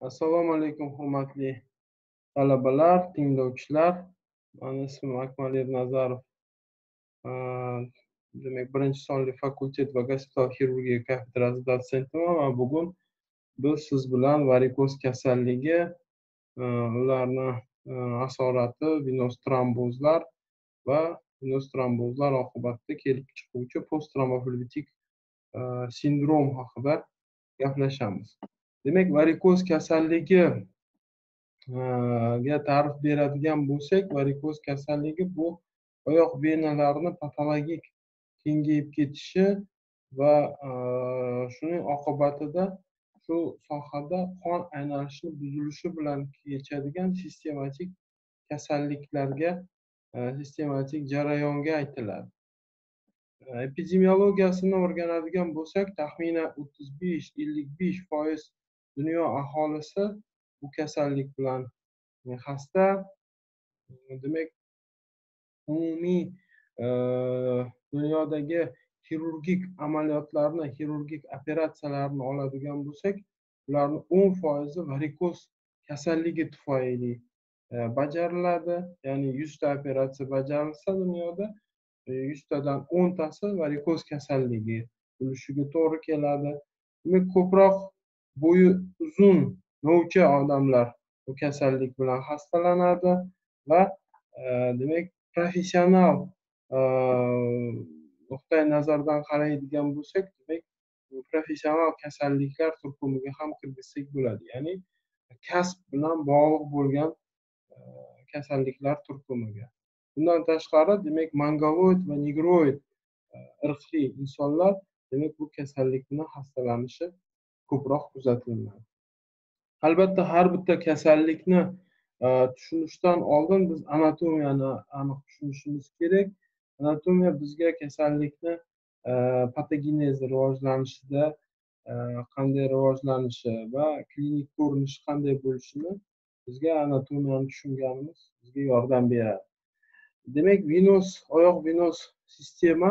Assalomu alaykum hurmatli talabalar, tinglovchilar. Mani ismim Akmal Ernazarov. Demak, birinchi sonli fakultet va gospital xirurgiya kafedrasi dotsentiman va bugun biz siz bilan varikoz kasalligi, ularni asorati, venos trombozlar va venos trombozlar oqibatida kelib chiquvchi posttromboflebitik sindrom haqida gaplashamiz. Demak, varikoz kasalligiga ta'rif beradigan bo'lsak, varikoz kasalligi bu oyoq venalarini patologik kengayib ketishi va shuning oqibatida shu sohada qon aylanishini buzilishi bilan kechadigan sistematik kasalliklarga, sistematik jarayonga aytiladi. Epidemiologiyasini o'rganadigan bo'lsak, taxminan o'ttiz besh, ellik besh foiz dunyo aholisi bu kasallik bilan xasta. Mm, demak, umumiy e, dunyodagi xirurgik amaliyotlarni, xirurgik operatsiyalarni oladigan bo'lsak, ularni o'n foizi varikoz kasalligi tufayli e, bajariladi. Ya'ni yuzta operatsiya bajarilsa dunyoda, e, yuztadan o'ntasi varikoz kasalligi bo'lishiga to'g'ri keladi. Demak, ko'proq bo'yi uzun, novcha odamlar bu kasallik bilan xastalanadi va e, demak, professional e, nuqtai nazardan qaraydigan bo'lsak, demak, professional kasalliklar turkumiga ham kirgizsak bo'ladi. Ya'ni kasb bilan bog'liq bo'lgan e, kasalliklar turkumiga. Bundan tashqari, demak, mongoloid va negroid irqli insonlar, demak, bu kasallik bilan xastalanishi ko'proq kuzatiladi. Albatta, har bitta kasallikni e, tushunishdan oldin biz anatomiyani aniq tushunishimiz kerak. Anatomiya bizga kasallikni e, patogenezi rivojlanishida e, qanday rivojlanishi va klinik ko'rinishi qanday bo'lishini bizga anatomiyani tushunganimiz bizga yordam beradi. Demak, venos, oyoq venos sistema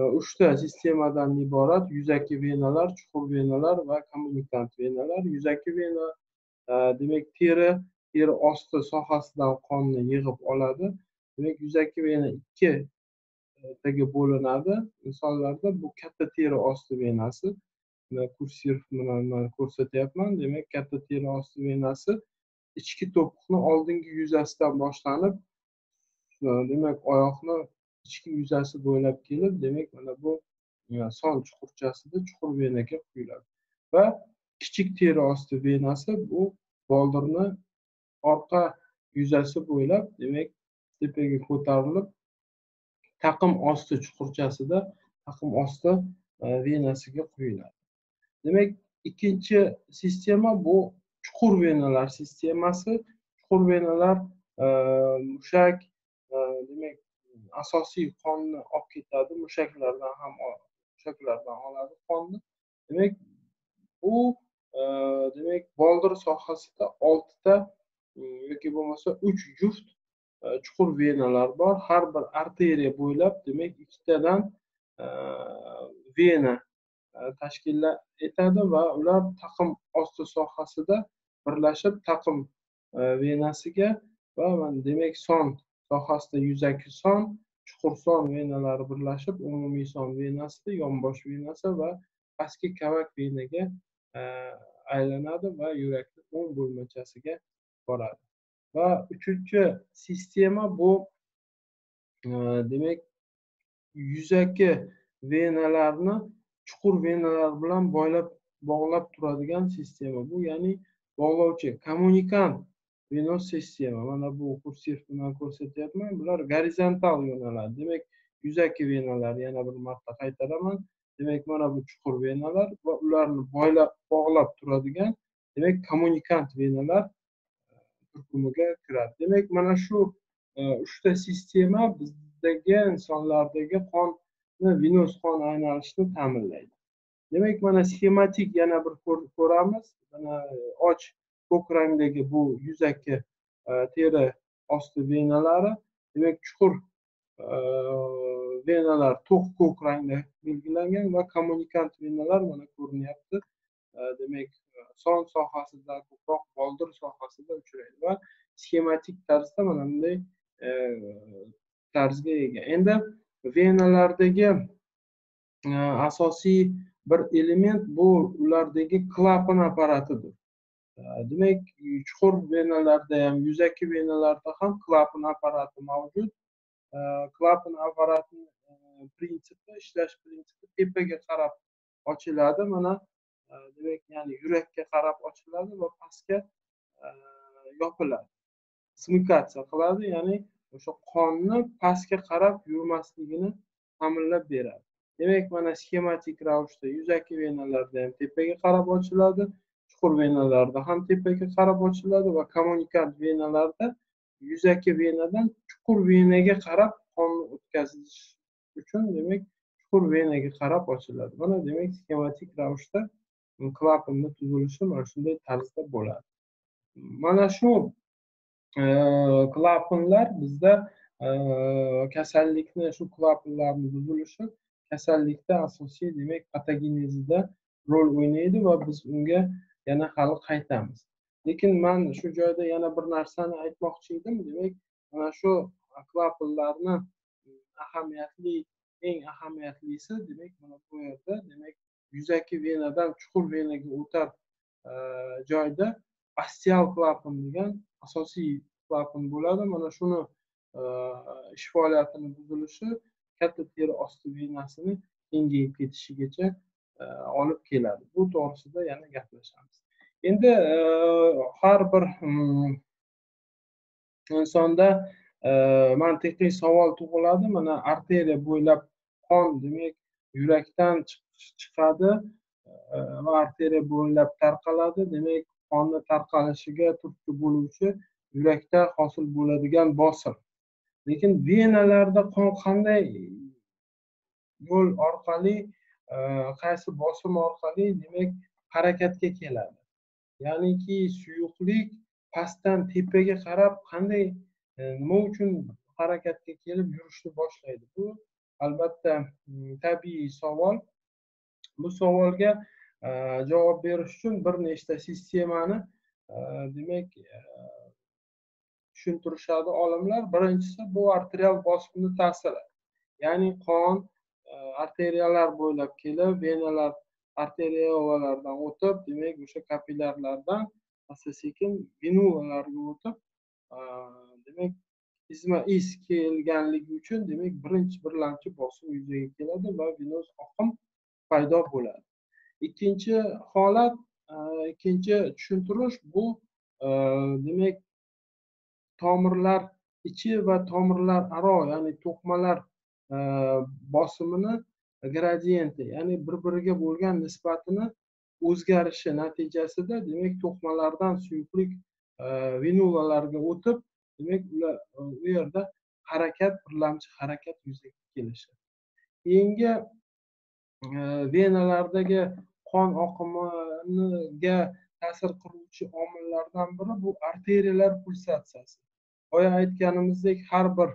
uchta sistemadan iborat yuzaki venalar, chuqur venalar va kommunikant venalar. Yuzaki vena e, demak teri, teri osti sohasidan qonni yig'ib oladi. Demak, yuzaki vena ikki e, taga bo'linadi. Insonlarda bu katta teri osti venasi. Kursiv bilan ko'rsatyapman. Demak, katta teri osti venasi ichki to'piqni oldingi yuzasidan boshlanib, demak, oyoqni ichki yuzasi bo'ylab kelib, demak, mana bu e, son chuqurchasida chuqur venaga quyiladi. Va kichik teri osti venasi bu boldirni orqa yuzasi bo'ylab, demak, tepaga ko'tarilib, taqim osti chuqurchasida taqim osti e, venasiga quyiladi. Demak, ikkinchi sistema bu chuqur venalar sistemasi. Chuqur venalar e, mushak, asosiy qonni olib ketadi. Mushaklardan ham mushaklardan oladi qonni. Demak, bu e, demak, boldir sohasida oltita e, yoki bo'lmasa uch juft e, chuqur venalar bor. Har bir arteriya bo'ylab, demak, ikkitadan vena tashkil etadi va ular taqim osti sohasida birlashib, taqim venasiga va demak, son sohasida yuzaki son, chuqurson venalari birlashib, umumiy son venasida yonbosh venasi va pastki kavak venaga e, aylanadi va yurakni o'ng bo'lmachasiga boradi. Va uchinchi sistema bu e, demak, yuzaki venalarni chuqur venalar bilan boylab bog'lab turadigan sistema. Bu ya'ni bog'lovchi, kommunikant venos sistema. Mana bu kursiv bilan ko'rsatyapman. Bular gorizontal yo'naladi Demak, yuzaki venalar yana bir marta qaytaraman. Demak, mana bu chuqur venalar va ularni boylab bog'lab turadigan, demak, kommunikant venalar turkumiga e, kiradi. Demak, mana shu e, uchta sistema bizdagi insonlardagi qonni venoz qon aylanishini ta'minlaydi. Demak, mana sxematik yana bir ko'ramiz. Mana e, och ko'k rangdagi bu yuzaki e, teri osti venalari. Demak, chuqur e, venalar to'q ko'k rangda belgilangan va kommunikant venalar mana ko'rinyapti. E, demak, son sohasida ko'proq boldir sohasida uchraydi va sxematik tarzda mana bunday tarzga ega endi venalardagi asosiy bir element bu ulardagi klapan apparatidir demak chuqur venalarda ham yuzaki venalarda ham klapan apparati mavjud klapan apparatini e, prinsipi ishlash prinsipi tepaga qarab ochiladi mana e, demak ya'ni yurakka qarab ochiladi va pastga e, yopiladi. Smikatsiya qiladi ya'ni o'sha qonni pastga qarab yurmasligini ta'minlab beradi. Demak mana sxematik ravishda yuzaki venalarda ham tepaga qarab ochiladi. Chuqur venalarda ham tepaga qarab ochiladi va kommunikant venalarda yuzaki venadan chuqur venaga qarab qonni o'tkazish uchun demak chuqur venaga qarab ochiladi. Mana demak sxematik ravishda klapanni tuzilishi mana shunday tarzda bo'ladi. Mana shu e, klapanlar bizda e, kasallikni shu klapanlarni buzilishi kasallikda asosiy demak patogenezida rol o'ynaydi va biz unga yana hali qaytamiz. Lekin man shu joyda yana bir narsani aytmoqchi edim. Demak mana shu klapanlarni mm, ahamiyatli eng ahamiyatlisi demak mana bu yerda demak yuzaki venadan chuqur venaga o'tar e, joyda ostial klapan degan asosiy klapan bo'ladi. Mana shuni e, ish faoliyatini buzilishi katta teri osti venasini kengayib ketishigacha olib keladi. Bu to'g'risida yana gaplashamiz. Endi har bir hmm, insonda mantiqiy savol tug'iladi mana arteriya bo'ylab qon demak yurakdan chiqadi va arteriya bo'ylab tarqaladi. Demak qonni tarqalishiga turtki bo'luvchi yurakda hosil bo'ladigan bosim. Lekin venalarda qon qanday yo'l orqali qaysi bosim orqali demak harakatga keladi? Ya'niki suyuqlik pastdan tepaga qarab qanday e, nima uchun harakatga kelib yurishni boshlaydi? Bu albatta mm, tabiiy savol. Bu savolga e, javob berish uchun bir nechta sistemani e, demak tushuntirishadi olimlar. Birinchisi bu arterial bosimni ta'siri ya'ni qon Э, arteriyalar bo'ylab kelib venalar arteriyalardan o'tib demak o'sha kapillarlardan asta sekin venulalarga o'tib e, demak izma iz kelganligi uchun demak birinchi birlamchi bosim yuzaga keladi va venoz oqim paydo bo'ladi. Ikkinchi holat e, ikkinchi tushuntirish bu e, demak tomirlar ichi va tomirlar aro ya'ni to'qmalar bosimini gradienti ya'ni bir biriga bo'lgan nisbatini o'zgarishi natijasida demak to'qmalardan suyuqlik э, venulalarga o'tib demak ular э, u yerda harakat birlamchi harakat yuzaga kelishi. Keyingi э, venalardagi qon oqimiga ta'sir qiluvchi omillardan biri bu arteriyalar pulsatsiyasi. Boya aytganimizdek har bir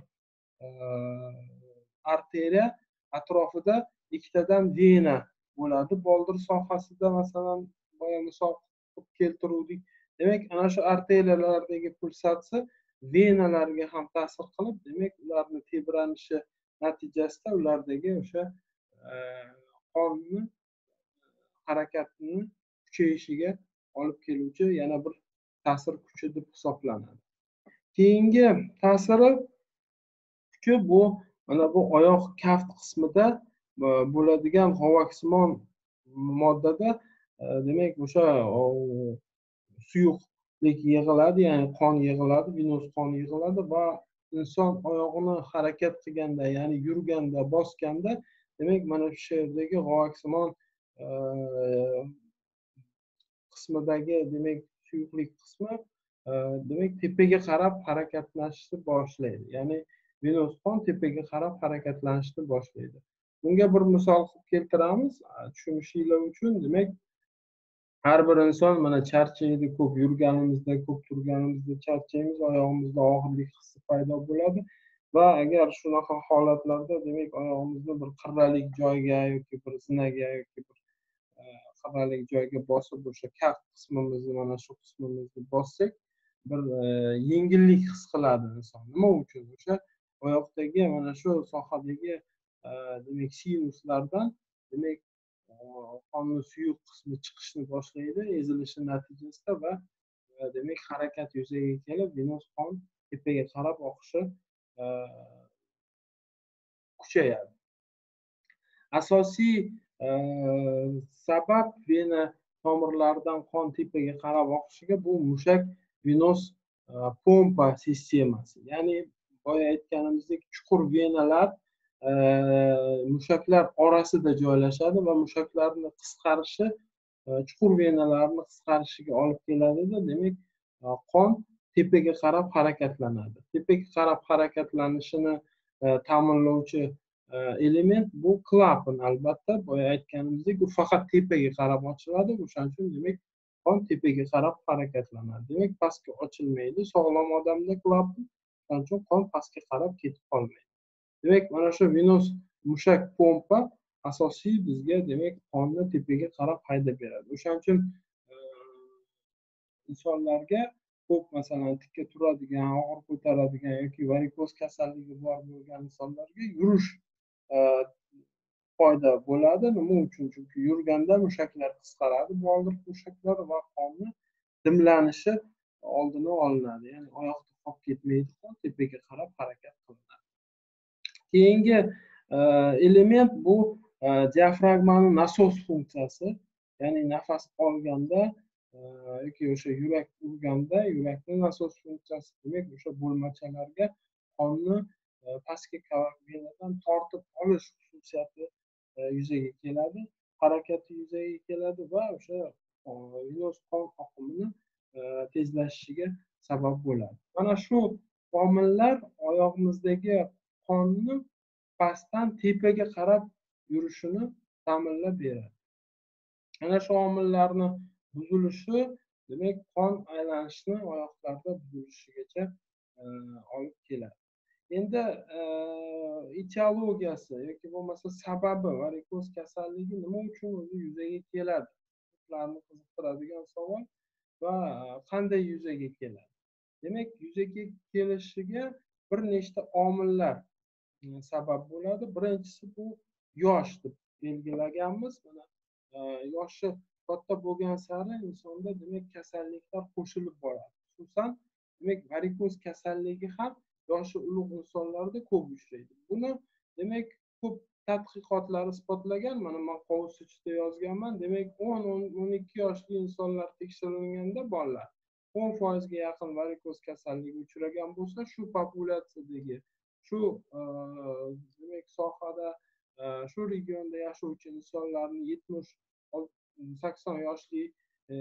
arteriya atrofida ikkitadan vena bo'ladi. Boldir sohasida masalan boya misol qilib keltiruvdik. Demak ana shu arteriyalardagi pulsatsiya venalarga ham ta'sir qilib demak ularni tebranishi natijasida ulardagi o'sha e, qonni e, harakatini kuchayishiga olib keluvchi yana bir ta'sir kuchi deb hisoblanadi. Keyingi ta'siri kuchi bu mana bu oyoq kaft qismida e, bo'ladigan g'ovaksimon moddada e, demak o'sha suyuqlik yig'iladi ya'ni qon yig'iladi venoz qon yig'iladi va inson oyog'ini harakat qilganda ya'ni yurganda bosganda demak mana shu yerdagi g'ovaksimon e, qismidagi demak suyuqlik qismi demak tepaga qarab harakatlanishni boshlaydi. Ya'ni venoz tepaga qarab harakatlanishni boshlaydi. Bunga bir misol qilib keltiramiz. Tushunishinglar uchun demak har bir inson mana charchaydi ko'p yurganimizda ko'p turganimizda charchaymiz oyog'imizda og'irlik hissi paydo bo'ladi. Va agar shunaqa holatlarda demak oyog'imizni bir qirralik joyga yoki bir zinaga yoki bir e, qirralik joyga bosib o'sha kaft qismimizni mana shu qismimizni bossak bir e, yengillik his qiladi inson. Nima uchun? O'sha oyoqdagi mana shu sohadagi e, demak sinuslardan demak e, qonni suyuq qismi chiqishni boshlaydi ezilishi natijasida va e, demak harakat yuzaga kelib venos qon tepaga qarab oqishi kuchayadi. Asosiy sabab vena tomirlaridan qon tepaga qarab oqishiga bu mushak venoz pompa sistemasi. Ya'ni boya aytganimizdek chuqur venalar e, mushaklar orasida joylashadi va mushaklarni qisqarishi e, chuqur venalarni qisqarishiga olib keladida demak e, qon tepaga qarab harakatlanadi. Tepaga qarab harakatlanishini ta'minlovchi element bu klapan albatta. Boya aytganimizdek u faqat tepaga qarab ochiladi o'shaning uchun demak qon tepaga qarab harakatlanadi. Demak pastga ochilmaydi. Sog'lom odamda klapan. Shuning uchun qon pastga qarab ketib qolmaydi. Demak mana shu venos mushak pompa asosiy bizga demak qonni tepaga qarab haydab beradi. O'shaning uchun insonlarga ko'p masalan tikka turadigan og'ir ko'taradigan yoki varikoz kasalligi bor bo'lgan insonlarga yurish foyda bo'ladi. Nima uchun? Chunki yurganda mushaklar qisqaradi boldir mushaklar va qonni dimlanishi oldini olinadi. Ya'ni oyoqda qolib ketmaydi qon tepaga qarab harakat qilinadi keyingi e, element bu e, diafragmani nasos funksiyasi ya'ni nafas olganda e, yoki o'sha yurak urganda yurakni nasos funksiyasi demak o'sha bo'lmachalarga qonni pastki venadan tortib olish xususiyati yuzaga keladi harakati yuzaga keladi va o'sha venoz qon oqimini tezlashishiga sabab bo'ladi mana shu omillar oyog'imizdagi qonni pastdan tepaga qarab yurishini ta'minlab beradi. Ana shu omillarni buzilishi demak qon aylanishini oyoqlarda buzilishigacha e, olib keladi. Endi etiologiyasi yoki bo'lmasa sababi varikoz kasalligi nima uchun o'zi yuzaga keladi? Qiziqtiradigan savol va e, qanday yuzaga keladi? Demak yuzaga kelishiga bir nechta omillar mm, sabab bo'ladi. Birinchisi bu yosh deb belgilaganmiz. Mana e, yoshi katta bo'lgan sari insonda demak kasalliklar qo'shilib boradi. Xususan demak varikoz kasalligi ham yoshi ulug' insonlarda ko'p uchraydi. Buni demak ko'p tadqiqotlar isbotlagan. Mana man qovusich yozganman. Demak o'n o'n ikki yoshli insonlar tekshirilganda bolalar o'n foizga yaqin varikoz kasalligi uchragan bo'lsa shu populyatsiyadagi shu e, demak sohada e, shu regionda yashovchi insonlarni yetmish sakson yoshli e,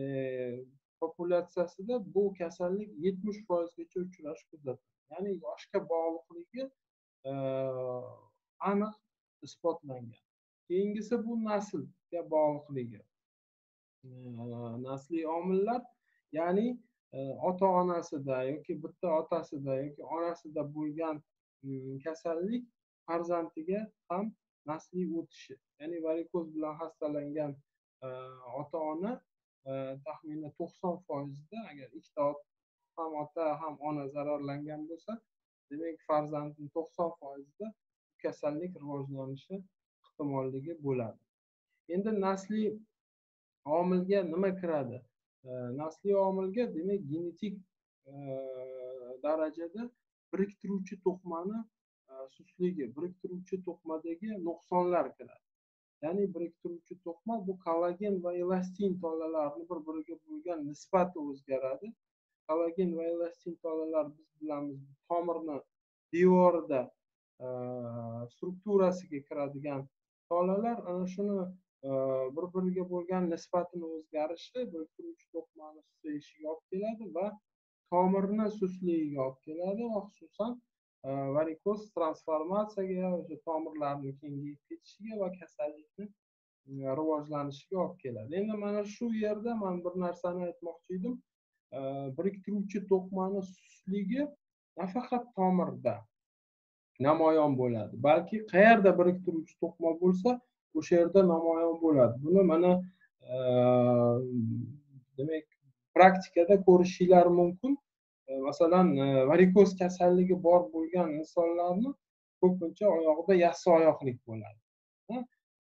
populyatsiyasida bu kasallik yetmish foizgacha uchrashi kuzatilgan ya'ni yoshga bog'liqligi aniq isbotlangan. Keyingisi bu naslga bog'liqligi. Nasliy omillar ya'ni ota onasida yoki bitta otasida yoki onasida bo'lgan mm, kasallik farzandiga ham nasliy o'tishi. Ya'ni varikoz bilan xastalangan ota ona taxminan to'qson foizda agar ikkita ham ota ham ona zararlangan bo'lsa demak farzandni to'qson foizida kasallik rivojlanishi ehtimolligi bo'ladi. Endi nasliy omilga nima kiradi? Nasliy omilga demak genetik e, darajada biriktiruvchi to'qmani e, sustligi biriktiruvchi to'qmadagi nuqsonlar kiradi. Ya'ni biriktiruvchi to'qma bu kollagen va elastin tolalarini bir biriga bo'lgan nisbati o'zgaradi. Kollagen va elastin tolalar biz bilamiz tomirni devorida e, strukturasiga kiradigan tolalar. Ana shuni bir biriga bo'lgan nisbatini o'zgarishi biriktiruvchi to'qmani susayishiga olib keladi va tomirni sustligiga olib keladi va xususan varikoz transformatsiyaga o'sha tomirlarni kengayib ketishiga va kasallikni rivojlanishiga olib keladi. Endi mana shu yerda man bir narsani aytmoqchi edim. Biriktiruvchi to'qmani sustligi nafaqat tomirda namoyon bo'ladi balki qayerda biriktiruvchi to'qma bo'lsa o'sha yerda namoyon bo'ladi buni mana e, demak praktikada ko'rishinglar mumkin e, masalan e, varikoz kasalligi bor bo'lgan insonlarni ko'pincha oyog'ida yassi oyoqlik bo'ladi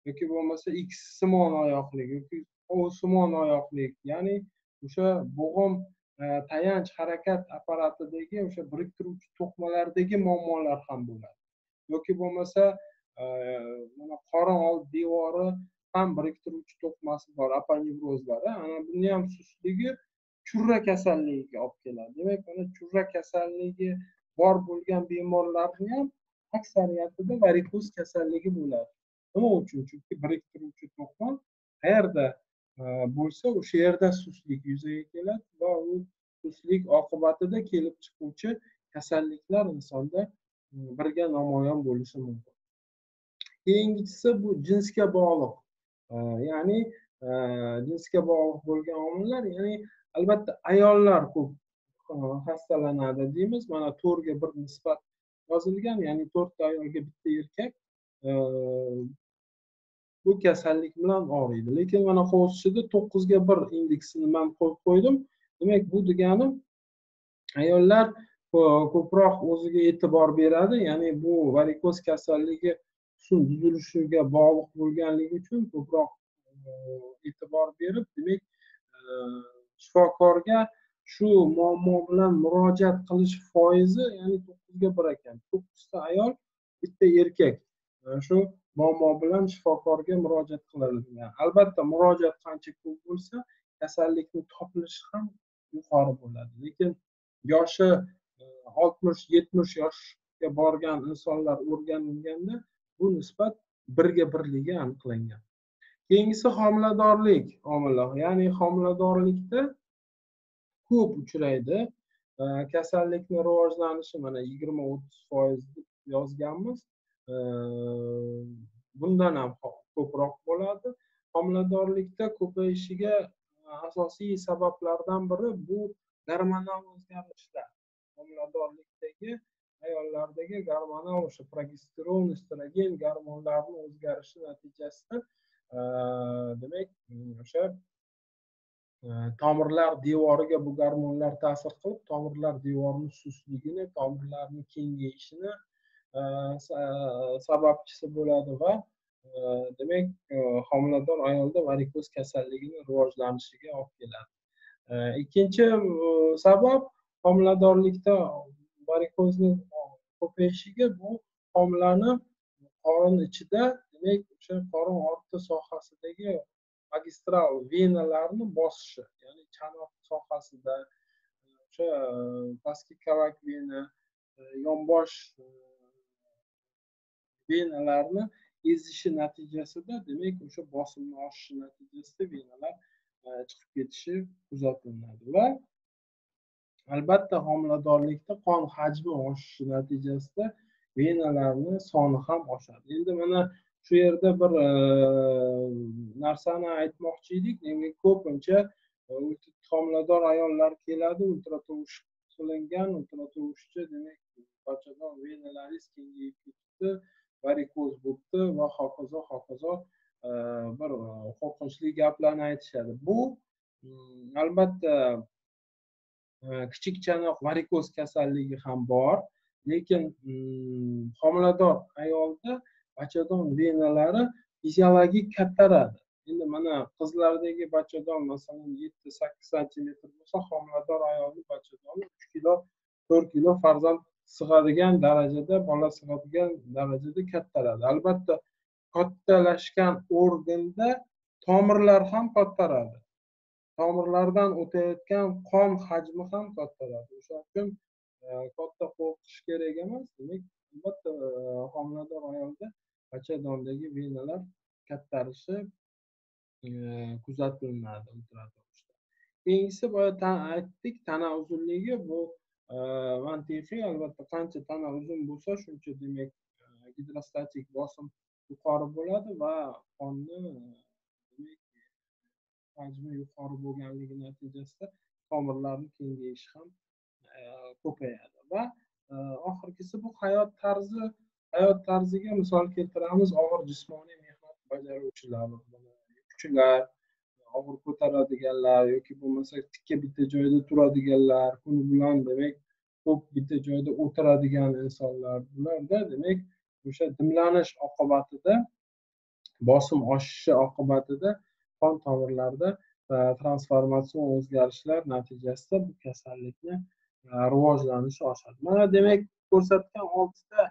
yoki bo'lmasa ikssimon oyoqlik yoki ovsimon oyoqlik ya'ni o'sha bo'g'im tayanch harakat apparatidagi o'sha biriktiruvchi to'qmalardagi muammolar ham bo'ladi. Yoki bo'lmasa mana qora old devori ham biriktiruvchi to'qimasi bor aponivrozlar ana buni ham sustligi churra kasalligiga olib keladi. Demak mana churra kasalligi bor bo'lgan bemorlarni ham aksariyatida varikoz kasalligi bo'ladi. Nima uchun? Chunki biriktiruvchi to'qma qayerda e, bo'lsa o'sha yerda suslik yuzaga keladi va u suslik oqibatida kelib chiquvchi kasalliklar insonda e, birga namoyon bo'lishi mumkin. Keyingisi bu jinsga bog'liq. Ya'ni e, jinsga bog'liq bo'lgan omillar ya'ni albatta ayollar ko'p e, xastalanadi deymiz. Mana to'rtga bir nisbat yozilgan ya'ni to'rtta ayolga bitta erkak. Bu kasallik bilan og'riydi. Lekin mana hovuzchida to'qqizga bir indeksini man qo'yib qo'ydim. Demak bu degani ayollar ko'proq o'ziga e'tibor beradi. Ya'ni bu varikoz kasalligi shu buzilishiga bog'liq bo'lganligi uchun ko'proq e, e'tibor berib demak e, shifokorga shu muammo bilan murojaat qilish foizi ya'ni to'qqizga bir ekan. To'qqizta ayol bitta erkak. E, shu muammo bilan shifokorga murojaat qiladi. Albatta murojaat qancha ko'p bo'lsa kasallikni topilishi ham yuqori bo'ladi. Lekin yoshi e, oltmish yetmish yoshga borgan insonlar o'rganilganda bu nisbat birga birligi aniqlangan. Keyingisi homiladorlik omili ya'ni homiladorlikda ko'p uchraydi. Kasallikni rivojlanishi mana yigirma o'ttiz foiz deb yozganmiz bundan ham ko'proq bo'ladi. Homiladorlikda ko'payishiga asosiy sabablardan biri bu gormonal o'zgarishlar. Homiladorlikdagi ayollardagi gormonal o'sha progesteron estrogen gormonlarini o'zgarishi natijasida e, demak o'sha e, tomirlar devoriga bu gormonlar ta'sir qilib tomirlar devorini sustligini tomirlarni kengayishini e, sababchisi bo'ladi va demak homilador ayolda varikoz kasalligini rivojlanishiga olib keladi. Ikkinchi sabab homiladorlikda varikozni e, ko'payishiga bu homilani qorin ichida demak o'sha qorin orti sohasidagi magistral venalarni bosishi ya'ni chanoq sohasida e, o'sha e, pastki kavak vena yonbosh venalarni ezishi natijasida demak o'sha bosimni oshishi natijasida venalar chiqib ketishi kuzatiladi va albatta homiladorlikda qon hajmi oshishi natijasida venalarni soni ham oshadi. Endi mana shu yerda bir e, narsani aytmoqchi edik demak ko'pincha e, homilador ayollar keladi ultratovush qilingan ultratovushchi demak bachadon venalaringiz kengayib ketibdi varikoz bo'libdi va hokazo hokazo e, bir e, qo'rqinchli gaplarni aytishadi. Bu albatta kichik chanoq varikoz kasalligi ham bor lekin homilador ayolda bachadon venalari fiziologik kattaradi. Endi mana qizlardagi bachadon masalan yetti sakkiz santimetr bo'lsa homilador ayolni bachadoni uch kilo to'rt kilo farzand sig'adigan darajada bola sig'adigan darajada kattaradi. Albatta kattalashgan organda tomirlar ham kattaradi. Tomirlardan o'tayotgan qon hajmi ham kattaladi o'shaning uchun e, katta qo'rqish kerak emas demak albatta e, homilador ayolda bachadondagi venalar kattarishi e, kuzatilinadi kuzatiladi keyingisi boya aytdik tana uzunligi bu mantiqiy albatta qancha tana uzun bo'lsa shuncha demak gidrostatik bosim yuqori bo'ladi va qonni hajmi yuqori bo'lganligi natijasida tomirlarni kengayishi ham e, ko'payadi. Va e, oxirgisi bu hayot tarzi hayot tarziga misol keltiramiz og'ir jismoniy mehnat bajaruvchilar kuchlar og'ir ko'taradiganlar yoki bo'lmasa tikka bitta joyda turadiganlar kuni bilan demak ko'p bitta joyda o'tiradigan insonlar bularda demak o'sha dimlanish oqibatida bosim oshishi oqibatida qon tomirlarida e, transformatsion o'zgarishlar natijasida bu kasallikni e, rivojlanishi oshadi mana demak ko'rsatgan oltita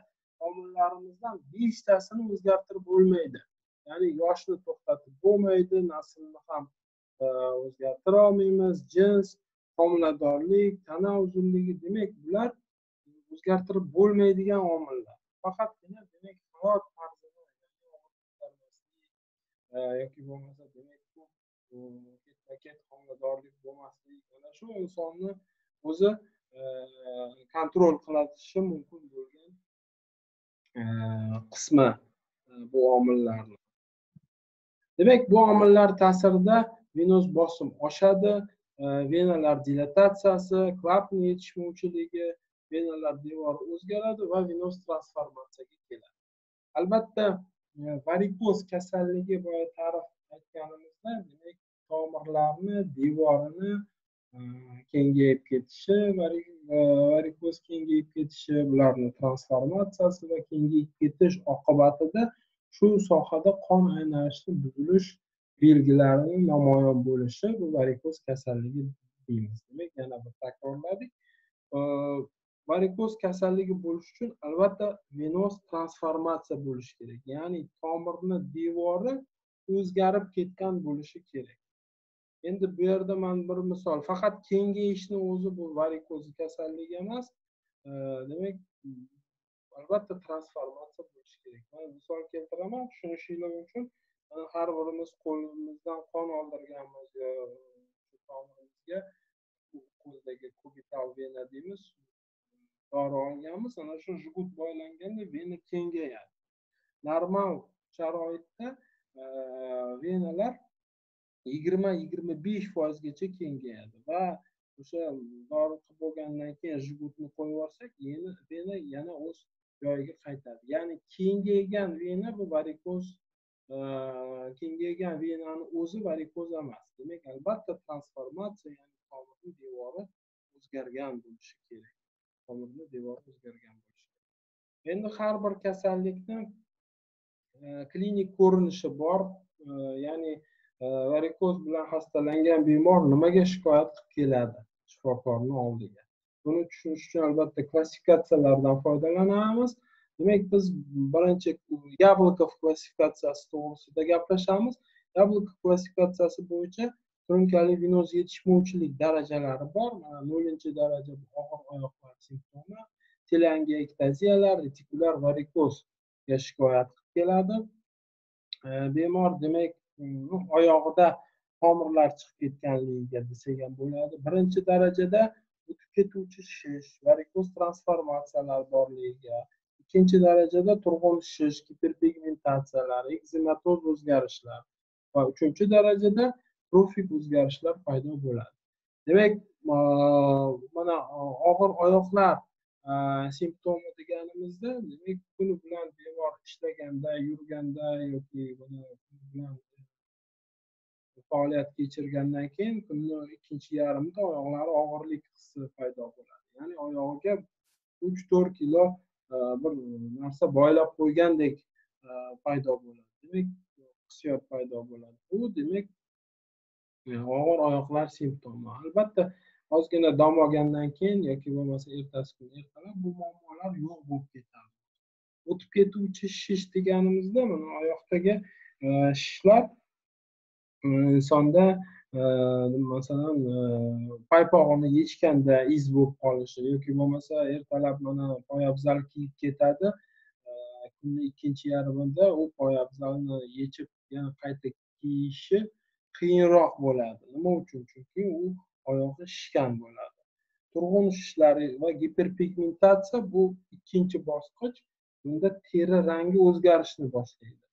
omillarimizdan beshtasini o'zgartirib bo'lmaydi. Ya'ni yoshni to'xtatib bo'lmaydi naslni ham e, o'zgartira olmaymiz. Jins homiladorlik tana uzunligi demak bular o'zgartirib bo'lmaydigan omillar. Faqatgina demak hayot tarzini yoki bo'lmasa demak ketma ket homiladorlik bo'lmaslik mana shu insonni o'zi e, kontrol qilishi mumkin bo'lgan e, qismi e, bu omillarni. Demak bu omillar ta'sirida venoz bosim oshadi venalar dilatatsiyasi klapan yetishmovchiligi venalar devori o'zgaradi va venoz transformatsiyaga keladi. Albatta varikoz kasalligi boya ta'rif aytganimizda demak tomirlarni devorini kengayib ketishi varikoz kengayib ketishi bularni transformatsiyasi va kengayib ketish oqibatida shu sohada qon aylanishi buzilish belgilarining namoyon bo'lishi bu varikoz kasalligi deymiz. Demak yana bir takrorladik. Varikoz kasalligi bo'lishi uchun albatta venoz transformatsiya bo'lishi kerak. Ya'ni tomirni devori o'zgarib ketgan bo'lishi kerak. Endi bu yerda man bir misol faqat kengayishni o'zi bu varikoz kasalligi emas e, demak albatta transformatsiya bo'lishi kerak. Man misol keltiraman tushunishinglar uchun har birimiz qo'limizdan qon oldirganmiz tomirimizga ko'zdagi kubital vena deymiz dori olganmiz ana shu jgут boylanganda vena kengayadi. Normal sharoitda venalar yigirma yigirma besh foizgacha kengayadi va o'sha dori qilib bo'lgandan keyin jgutni qo'yib yuborsak vena yana o'z joyiga qaytadi. Ya'ni kengaygan vena bu varikoz kengaygan venani o'zi varikoz emas. Demak albatta transformatsiya ya'ni tomirni devori o'zgargan bo'lishi kerak. Tomirni devori o'zgargan bo'lishi kerak. Endi har bir kasallikni Э, klinik ko'rinishi bor. Э, ya'ni э, varikoz bilan xastalangan bemor nimaga shikoyat qilib keladi shifokorni oldiga? Buni tushunish uchun albatta klassifikatsiyalardan foydalanamiz. Demak biz birinchi yablokov klassifikatsiyasi to'g'risida gaplashamiz. Yablokov klassifikatsiyasi bo'yicha surunkali venoz yetishmovchilik darajalari bor. Mana nollinchi daraja og'ir oyoqlar simptomi? Telangiektaziyalar retikulyar varikozga shikoyat keladi. E, bemor demak mm, oyog'ida tomirlar chiqib ketganligiga desak ham bo'ladi. Birinchi darajada o'tib ketuvchi shish varikoz transformatsiyalar borligiga. Ikkinchi darajada turg'un shish giperpigmentatsiyalar ekzematoz o'zgarishlar va uchinchi darajada trofik o'zgarishlar paydo bo'ladi. Demak mana og'ir oyoqlar simptomi deganimizda demak kuni bilan bemor ishlaganda yurganda yoki bilan faoliyat kechirgandan keyin kunni ikkinchi yarmida oyoqlari og'irlik hissi paydo bo'ladi. Ya'ni oyog'iga uch to'rt kilo bir narsa boylab qo'ygandek paydo bo'ladi. Demak hissiyot paydo bo'ladi. Bu demak og'ir oyoqlar simptomi. Albatta ozgina dam olgandan keyin yoki bo'lmasa ertasi kuni ertalab bu muammolar yo'q bo'lib ketadi. O'tib ketuvchi shish deganimizda mana oyoqdagi e, shishlar e, insonda e, masalan paypog'ini yechganda iz bo'lib qolishi yoki bo'lmasa ertalab mana poyabzal kiyib ketadi kunni ikkinchi yarmida u poyabzalni yechib yana qayta kiyishi qiyinroq bo'ladi. Nima uchun? Chunki u oyog'i shishgan bo'ladi turg'un shishlari va giperpigmentatsiya bu ikkinchi bosqich. Bunda teri rangi o'zgarishni boshlaydi.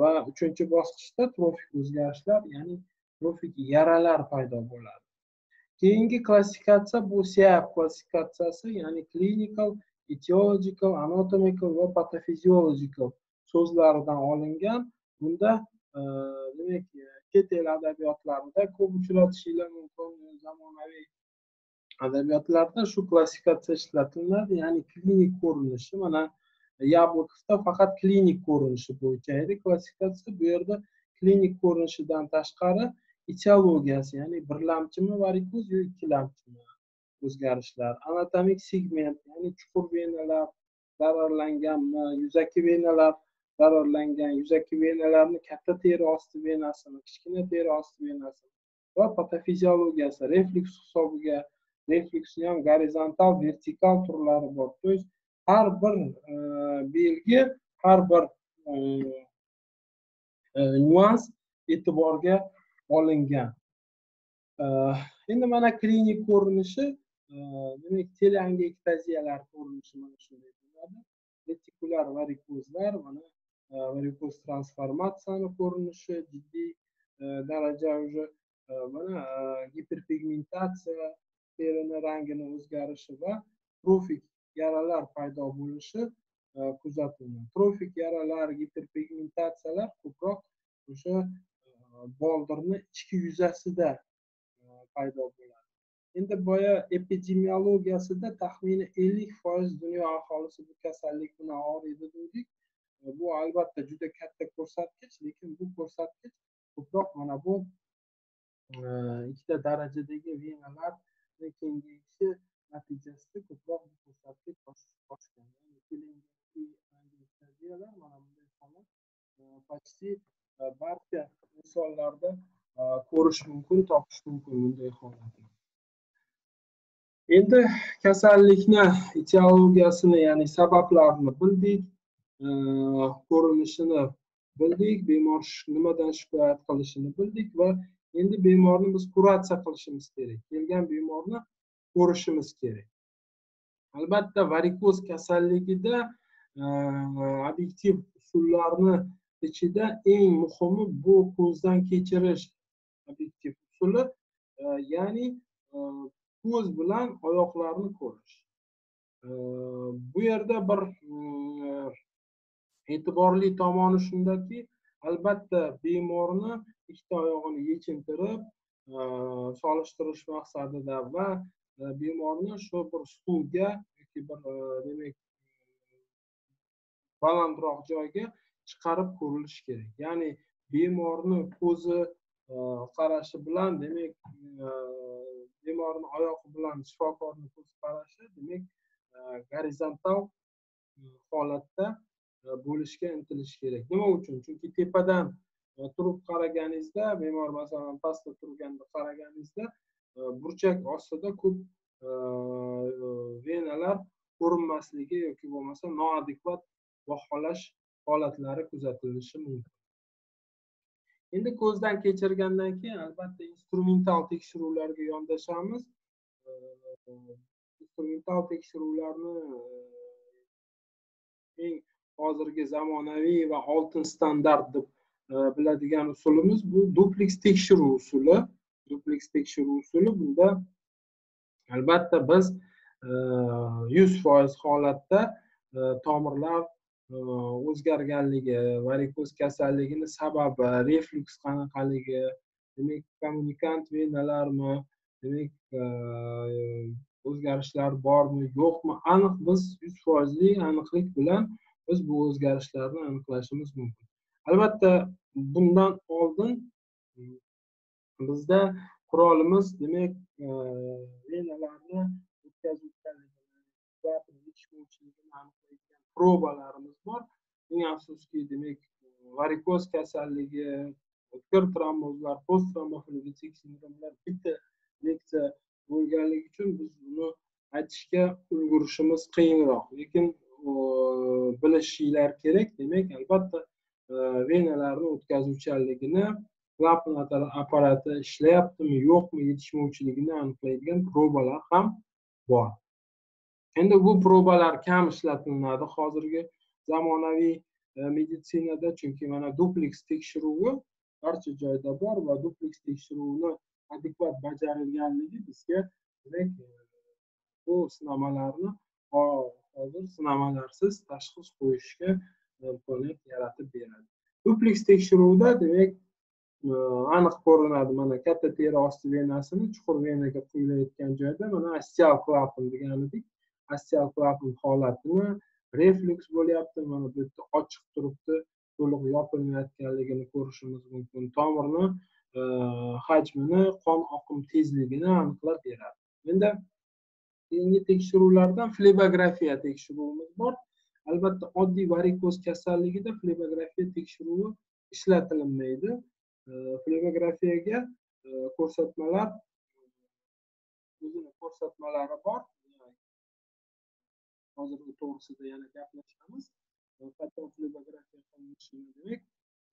Va uchinchi bosqichda trofik o'zgarishlar ya'ni trofik yaralar paydo bo'ladi. Keyingi klassifikatsiya bu siap klassifikatsiyasi ya'ni clinical etiological anatomical va patophysiological so'zlaridan olingan. Bunda e, demak chet el adabiyotlarida ko'p uchratishinglar mumkin zamonaviy adabiyotlarda shu klassifikatsiya ishlatiladi ya'ni klinik ko'rinishi. Mana yablokovda faqat klinik ko'rinishi bo'yicha edi. Klassifikatsiya bu yerda klinik ko'rinishidan tashqari etiologiyasi ya'ni birlamchimi varikoz yo ikkilamchimi o'zgarishlar anatomik segment ya'ni chuqur venalar zararlanganmi yuzaki venalar zararlangan yuzaki venalarni katta teri osti venasini kichkina teri osti venasini va patofiziologiyasi refleks hisobiga refleksni ham gorizontal vertikal turlari bor. То есть har bir e, belgi har bir e, e, nyuans e'tiborga olingan. E, endi mana klinik ko'rinishi e, demak teleangiektaziyalar ko'rinishi mana shunday bo'ladi. Retikulyar varikozlar mana varikoz transformatsiyani ko'rinishi jiddiy daraja уже mana giperpigmentatsiya terini rangini o'zgarishi va trofik yaralar paydo bo'lishi kuzatilgan trofik yaralar giperpigmentatsiyalar ko'proq o'sha boldirni ichki yuzasida paydo bo'ladi endi boya epidemiologiyasida taxminan ellik foiz dunyo aholisi bu kasallik bilan og'riydi dedik bu albatta juda katta ko'rsatkich lekin bu ko'rsatkich ko'proq mana bu ikkita darajadagi venalar kengayishi natijasida ko'proq bu ko'rsatkich oshgan. Mana bunday holat. Почти barcha insonlarda ko'rish mumkin topish mumkin bunday holatni endi kasallikni etiologiyasini ya'ni sabablarini bildik. Э, ko'rinishini bildik bemor nimadan shikoyat qilishini bildik va endi bemorni biz kuratsiya qilishimiz kerak. Kelgan bemorni ko'rishimiz kerak. Albatta varikoz kasalligida e, obyektiv usullarni ichida eng muhimi bu ko'zdan kechirish obyektiv usuli e, ya'ni e, ko'z bilan oyoqlarni ko'rish. Bu yerda bir e'tiborli tomoni shundaki albatta bemorni ikkita oyog'ini yechintirib e, solishtirish maqsadida va e, bemorni shu bir stulga yoki bir e, demak balandroq joyga chiqarib ko'rilishi kerak. Ya'ni bemorni ko'zi qarashi bilan demak bemorni oyog'i bilan shifokorni ko'z qarashi demak gorizontal holatda E, bo'lishga intilish kerak. Nima uchun? Chunki tepadan e, turib qaraganingizda bemor masalan pastda turganda qaraganingizda e, burchak ostida ko'p venalar ko'rinmasligi yoki bo'lmasa noadekvat baholash holatlari kuzatilishi mumkin. Endi ko'zdan kechirgandan keyin albatta instrumental tekshiruvlarga yondashamiz. Instrumental tekshiruvlarni eng hozirgi zamonaviy va oltin standart deb e, biladigan usulimiz bu dupleks tekshiruv usuli. Dupleks tekshiruv usuli bunda albatta biz e, yuz foiz holatda e, tomirlar e, o'zgarganligi varikoz kasalligini sababi refluks qanaqaligi demak kommunikant venalarmi demak o'zgarishlar bormi yo'qmi aniq biz yuz foizli aniqlik bilan biz bu o'zgarishlarni aniqlashimiz mumkin. Albatta bundan oldin hmm, bizda qurolimiz demak e, venalarni o'tkazuvchanligini aniqlaydigan probalarimiz bor. Eng afsuski demak varikoz kasalligi o'tkir trombozlar post trombofilitrik sindromlar bitta leksiya bo'lganligi uchun biz buni aytishga ulgurishimiz qiyinroq. Lekin bilishinglar kerak demak albatta e, venalarni o'tkazuvchanligini klapan apparati ishlayaptimi yo'qmi yetishmovchiligini aniqlaydigan probalar ham bor. Endi bu probalar kam ishlatilinadi hozirgi zamonaviy e, meditsinada chunki mana dupleks tekshiruvi barcha joyda bor va dupleks tekshiruvni adekvat bajarilganligi bizga demak e, bu sinamalarni hozir sinamalarsiz tashxis qo'yishga imkoniyat yaratib beradi. Dupleks tekshiruvda demak e, aniq ko'rinadi. Mana katta teri osti venasini chuqur venaga quyilayotgan joyda mana ostial klapan degan edik ostial klapan holatini refleks bo'lyapti. Mana bu yerda ochiq turibdi. To'liq yopilmayotganligini ko'rishimiz mumkin. Tomirni e, hajmini qon oqim tezligini aniqlab beradi. Endi keyingi tekshiruvlardan flebografiya tekshiruvimiz bor. Albatta oddiy varikoz kasalligida flebografiya tekshiruvi ishlatilinmaydi flebografiyaga e, ko'rsatmalar o'zini ko'rsatmalari bor. Hozir u to'g'risida yana gaplashamiz. Qachon flebografiya qilinishi demak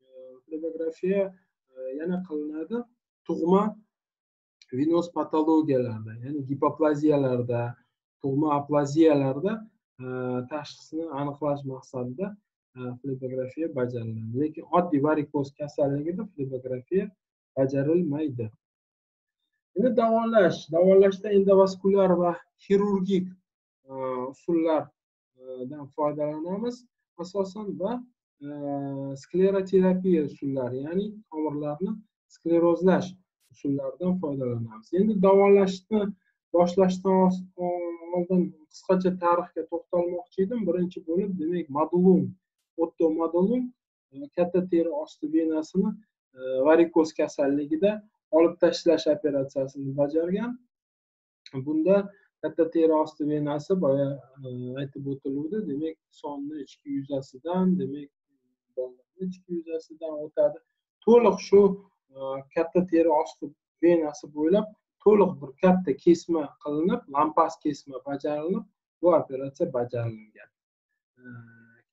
e, flebografiya e, yana qilinadi. Tug'ma venoz patologiyalarda ya'ni gipoplaziyalarda tug'ma aplaziyalarda e, tashxisni aniqlash maqsadida e, flebografiya bajariladi. Lekin oddiy varikoz kasalligida flebografiya bajarilmaydi. Endi davolash davolashda endovaskulyar va xirurgik e, usullardan foydalanamiz. Asosan va skleroterapiya usullari ya'ni tomirlarni sklerozlash. Usullaridan foydalanamiz. Endi davolashni boshlashdan oldin qisqacha tarixga to'xtalmoqchi edim. Birinchi bo'lib demak modulum otto modulum e, katta teri osti venasini e, varikoz kasalligida olib tashlash operatsiyasini bajargan. Bunda katta teri osti venasi boya e, aytib o'tiluvdi. Demak sonni ichki yuzasidan demak ichki yuzasidan o'tadi. To'liq shu katta teri osti venasi bo'ylab to'liq bir katta kesma qilinib lampas kesma bajarilib bu operatsiya bajarilgan.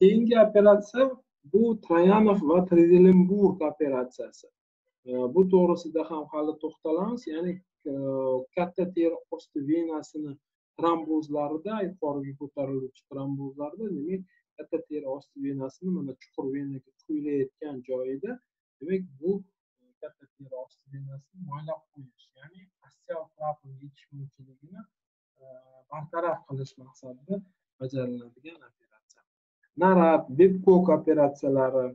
Keyingi operatsiya bu troyanov va tridelenburg operatsiyasi. Bu to'g'risida ham hali to'xtalamiz ya'ni e, katta teri osti venasini trombozlarida yuqoriga ko'tariluvchi trombozlarda demak katta teri osti venasini mana chuqur venaga quyilayotgan joyida demak bu katta teri osti venasini moylab qo'yish. Ya'ni ostial klapan yetishmovchiligini e, bartaraf qilish maqsadida bajariladigan operatsiya. Narab bebkok operatsiyalari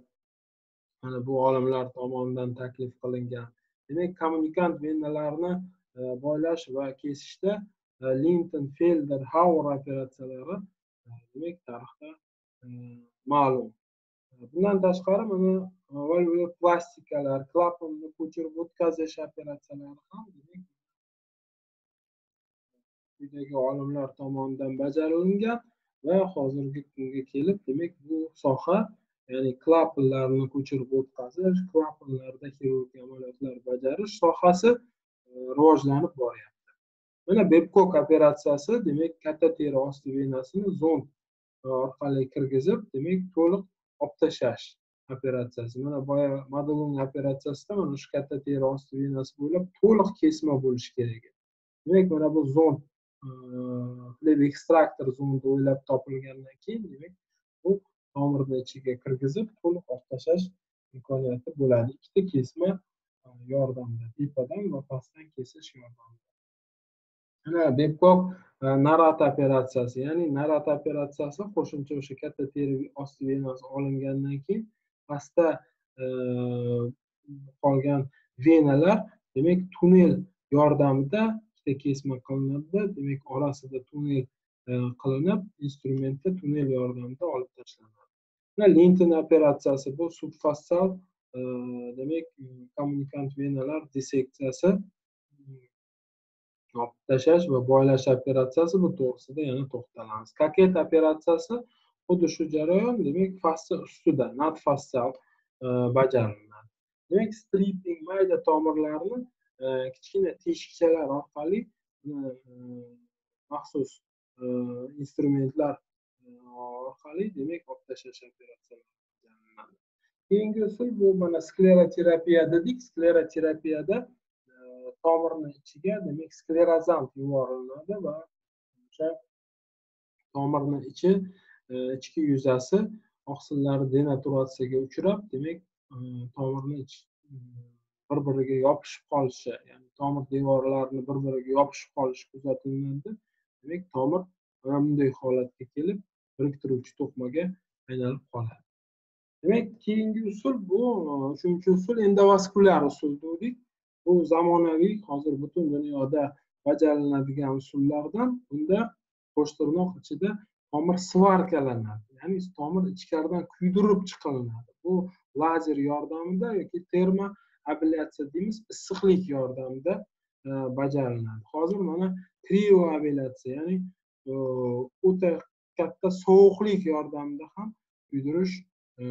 mana bu olimlar tomonidan taklif qilingan. Demak kommunikant venalarni e, boylash va kesishda e, linton felder hauer operatsiyalari demak tarixda ma'lum. Bundan tashqari mana e, plastikalar klapanni ko'chirib o'tkazish operatsiyalari ham demak quyidagi olimlar tomonidan bajarilgan va hozirgi kunga kelib demak bu soha ya'ni klapanlarni ko'chirib o'tkazish klapanlarda xirurgiya amaliyotlar bajarish sohasi e, rivojlanib boryapti. Mana bepkok operatsiyasi demak katta teri osti venasini zond e, orqali kirgizib demak to'liq olib tashlash operatsiyasi. Mana boya modulin operatsiyasida mana shu katta teri osti venasi bo'ylab to'liq kesma bo'lishi kerak edi. Demak mana bu zond fleb ekstraktor zondi o'ylab topilgandan keyin demak bu tomirni ichiga kirgizib to'liq olib tashlash imkoniyati bo'ladi. Ikkita kesma yordamida tepadan va pastdan kesish yordamida. Mana bepkok e, narat operatsiyasi ya'ni narat operatsiyasi qo'shimcha o'sha katta teri osti venasi olingandan keyin pastda e, qolgan venalar demak tunnel yordamida ikkita kesma qilinadida demak orasida tunnel e, qilinib instrumentda tunnel yordamida olib tashlanadi. Lintin operatsiyasi bu subfassal demak kommunikant venalar disseksiyasi yopib tashlash va boylash operatsiyasi bu to'g'risida yana to'xtalamiz. Kaket operatsiyasi xuddi shu jarayon demak fassa ustida nadfassal e, bajariladi demak stripping mayda tomirlarni e, kichkina teshikchalar orqali e, maxsus e, instrumentlar orqali demak olib tashlash operatsiyalari keyingi usul bu mana skleroterapiya dedik. Skleroterapiyada tomirni ichiga demak sklerozant yuboriladi va o'sha tomirni ichi e, ichki yuzasi oqsillari denaturatsiyaga uchrab demak e, tomirni ich e, bir biriga yopishib qolishi ya'ni tomir devorlarini bir biriga yopishib qolishi kuzatilganda demak tomir mana bunday holatga kelib biriktiruvchi to'qmaga aylanib qoladi. Demak keyingi usul bu uchinchi usul endovaskulyar usul dedik. Bu zamonaviy hozir butun dunyoda bajariladigan usullardan bunda qo'shtirnoq ichida tomir svarkalanadi ya'ni tomir ichkaridan kuydirib chiqilinadi. Bu lazer yordamida yoki termo abilyatsiya deymiz issiqlik yordamida e, bajariladi. Hozir mana krioabilyatsiya ya'ni e, o'ta katta sovuqlik yordamida ham kuydirish e,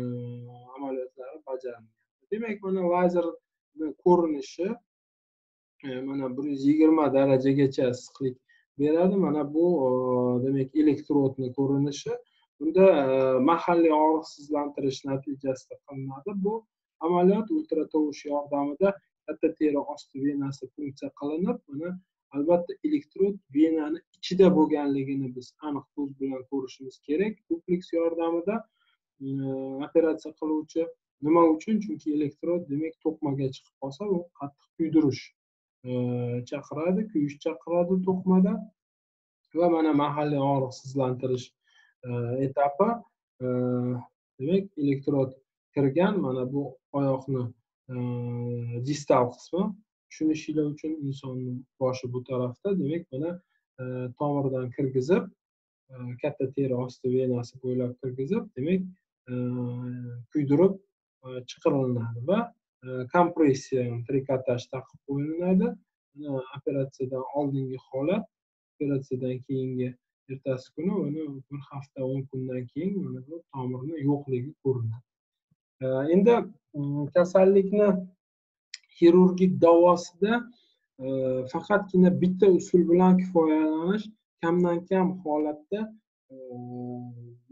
amaliyotlari bajariladi demak mana lazer ko'rinishi e, mana bir yuz yigirma darajagacha issiqlik beradi. Mana bu e, demak elektrodni ko'rinishi bunda e, mahalliy og'riqsizlantirish natijasida qilinadi. Bu amaliyot ultratovush yordamida katta teri osti venasi funksiya qilinib mana albatta elektrod venani ichida bo'lganligini biz aniq ko'z bilan ko'rishimiz kerak. Kompleks yordamida operatsiya qiluvchi nima uchun? Chunki elektrod demak to'qmaga chiqib qolsa u qattiq kuydirish e, chaqiradi kuyish chaqiradi to'qmada va mana mahalliy og'riqsizlantirish e, etapi e, demak elektrod kirgan mana bu oyoqni distal qismi tushunishinglar uchun insonni boshi bu tarafda demak mana tomirdan kirgizib katta teri osti venasi bo'ylab kirgizib demak kuydirib chiqarilinadi va kompressiya trikotaj taqib qo'yiladi operatsiyadan oldingi holat operatsiyadan keyingi ertasi kuni uni bir hafta o'n kundan keyin mana bu tomirni yo'qligi ko'rinadi endi kasallikni xirurgik davosida faqatgina bitta usul bilan kifoyalanish kamdan kam holatda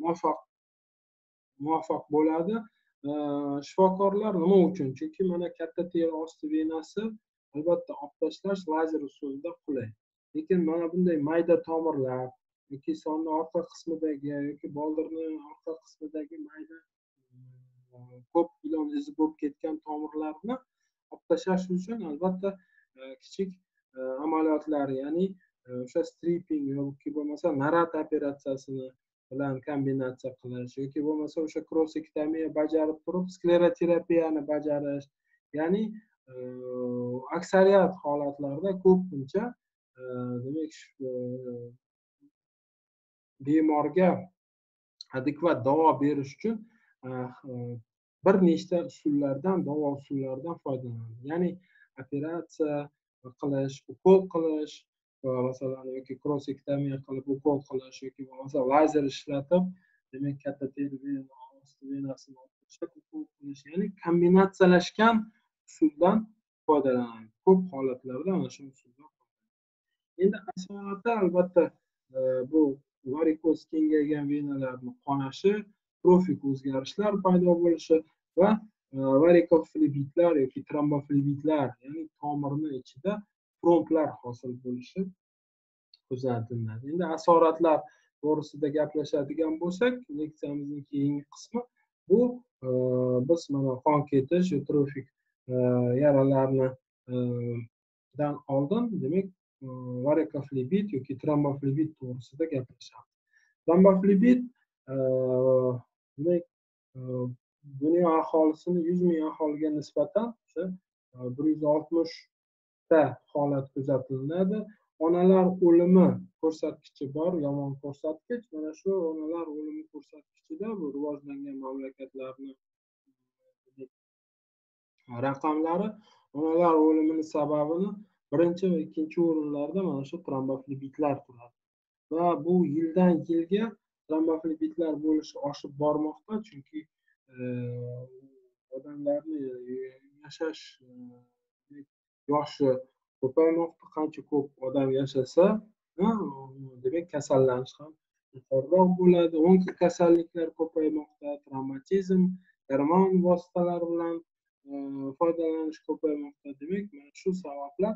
muvaffaq muvaffaq bo'ladi shifokorlar nima uchun? Chunki mana katta teri osti venasi albatta olib tashlash lazer usulida qulay. Lekin mana bunday mayda tomirlar yoki sonni orqa qismidagi yoki boldirni orqa qismidagi mayda ko'p ilon izi bo'lib ketgan tomirlarni olib tashlash uchun albatta kichik amaliyotlar ya'ni o'sha striping yoki bo'lmasa narat operatsiyasini bilan kombinatsiya qilish yoki bo'lmasa o'sha krossektomiya bajarib turib skleroterapiyani bajarish ya'ni e, aksariyat holatlarda ko'pincha e, demak e, bemorga adekvat davo berish uchun bir nechta usullardan davo usullaridan foydalanadi ya'ni operatsiya qilish ukol qilish masalan yoki krossektamiya qilib ukol qilish yoki bo'lmasa lazer ishlatib demak katta teri venasini qilish ya'ni kombinatsiyalashgan usuldan foydalanadi ko'p holatlarda ana shu usuldan endi asoratda albatta e, bu varikoz kengaygan venalarni qonashi profik o'zgarishlar paydo bo'lishi va e, varikoflebitlar yoki tromboflebitlar ya'ni tomirni ichida tromblar hosil bo'lishi kuzatiladi endi asoratlar to'g'risida gaplashadigan bo'lsak leksiyamizning keyingi qismi bu e, biz mana qon ketish trofik e, yaralarni e, dan oldin demak e, varikoflebit yoki tromboflebit to'g'risida gaplashamiz. Tromboflebit demak dunyo aholisini yuz ming aholiga nisbatan o'sha bir yuz oltmish oltmishta holat kuzatiladi onalar o'limi ko'rsatkichi bor yomon ko'rsatkich. Mana shu onalar o'limi ko'rsatkichida bu rivojlangan mamlakatlarni raqamlari onalar o'limini sababini birinchi va ikkinchi o'rinlarda mana shu tromboflebitlar turadi. Va bu yildan yilga tromboflebitlar bo'lishi oshib bormoqda. Chunki e, odamlarni e, yashash e, yoshi ko'paymoqda qancha ko'p odam yashasa demak kasallanish ham yuqoriroq bo'ladi. O'nki kasalliklar ko'paymoqda travmatizm gormon vositalari bilan e, foydalanish ko'paymoqda. Demak mana shu sabablar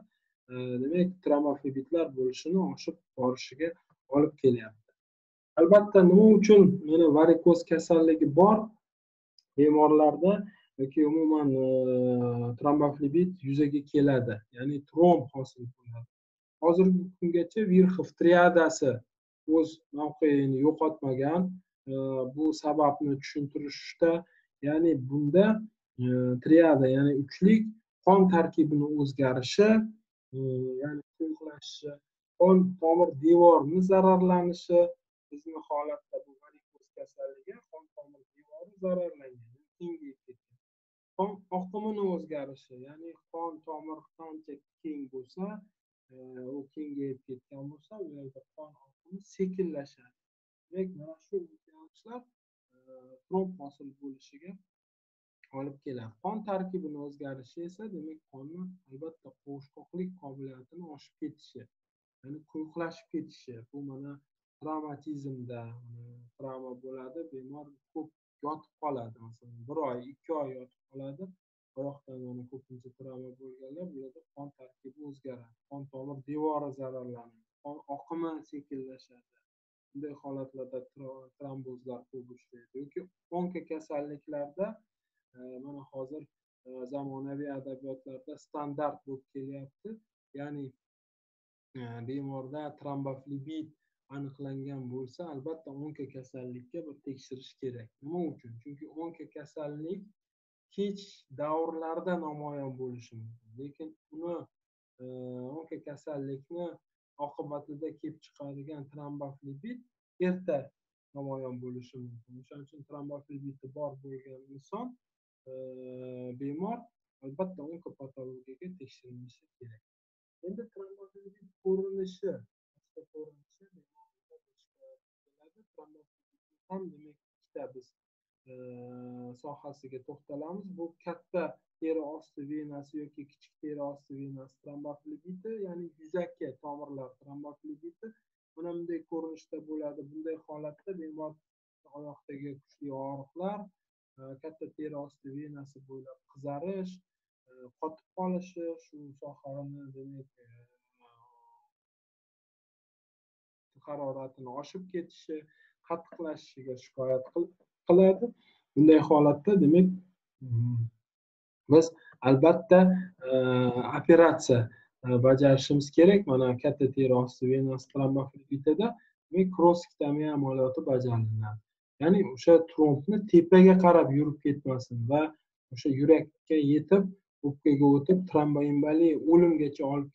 e, demak tromofibitlar bo'lishini oshib borishiga olib kelyapti. Albatta nima uchun yana varikoz kasalligi bor? Bemorlarda yoki umuman e, tromboflebit yuzaga keladi. Ya'ni tromb hosil bo'ladi. Hozirgi kungacha virxov triadasi o'z mavqeini yo'qotmagan. E, bu sababni tushuntirishda ya'ni bunda e, triada ya'ni uchlik qon tarkibini o'zgarishi ya'ni quyuqlashishi qon tomir devorini zararlanishi bizni holatda bu varikoz kasalligi qon tomir devori zararlangan kengayib ketgan. Oqimini o'zgarishi ya'ni qon tomir qancha keng bo'lsa e, u kengayib ketgan bo'lsa u yerda qon oqimi sekinlashadi. Demak mana shu o'zgarishlar tromb e, hosil bo'lishiga olib keladi. Qon tarkibini o'zgarishi esa demak qonni albatta qovushqoqlik qobiliyatini oshib ketishi ya'ni quyuqlashib ketishi. Bu mana travmatizmda travma bo'ladi bemor ko'p yotib qoladi masalan bir oy ikki oy yotib qoladi. Oyoqdan mana ko'pincha travma bo'lganlar ularda qon tarkibi o'zgaradi qon tomir devori zararlanadi qon oqimi sekinlashadi bunday holatlarda trombozlar ko'p uchraydi. Yoki onko kasalliklarda e, mana hozir e, zamonaviy adabiyotlarda standart bo'lib kelyapti. Ya'ni e, bemorda tromboflebit aniqlangan bo'lsa albatta onko kasallikka bir tekshirish kerak. Nima uchun? Chunki onko kasallik kech davrlarda namoyon bo'lishi mumkin. Lekin uni e, onko kasallikni oqibatida kelib chiqadigan tromboflebit erta namoyon bo'lishi mumkin. O'shaning uchun tromboflebiti bor bo'lgan inson e, bemor albatta onkopatologiyaga tekshirilishi kerak. Endi tromboflebit ko'rinishi ko'rinishi ham demak ikkita biz e, sohasiga to'xtalamiz. Bu katta teri osti venasi yoki kichik teri osti venasi tromboflebiti ya'ni yuzaki tomirlar tromboflebiti mana bunday ko'rinishda bo'ladi. Bunday holatda bemor oyoqdagi kuchli og'riqlar e, katta teri osti venasi bo'ylab qizarish e, qotib qolishi shu sohani demak haroratini oshib ketishi qattiqlashishiga shikoyat qiladi. Bunday holatda demak mm, biz albatta eh, operatsiya eh, bajarishimiz kerak. Mana katta teri osti venasi tromboflebitada demak amaliyoti bajariladi ya'ni o'sha trombni tepaga qarab yurib ketmasin va o'sha yurakka yetib o'pkaga o'tib tromboemboliya o'limgacha olib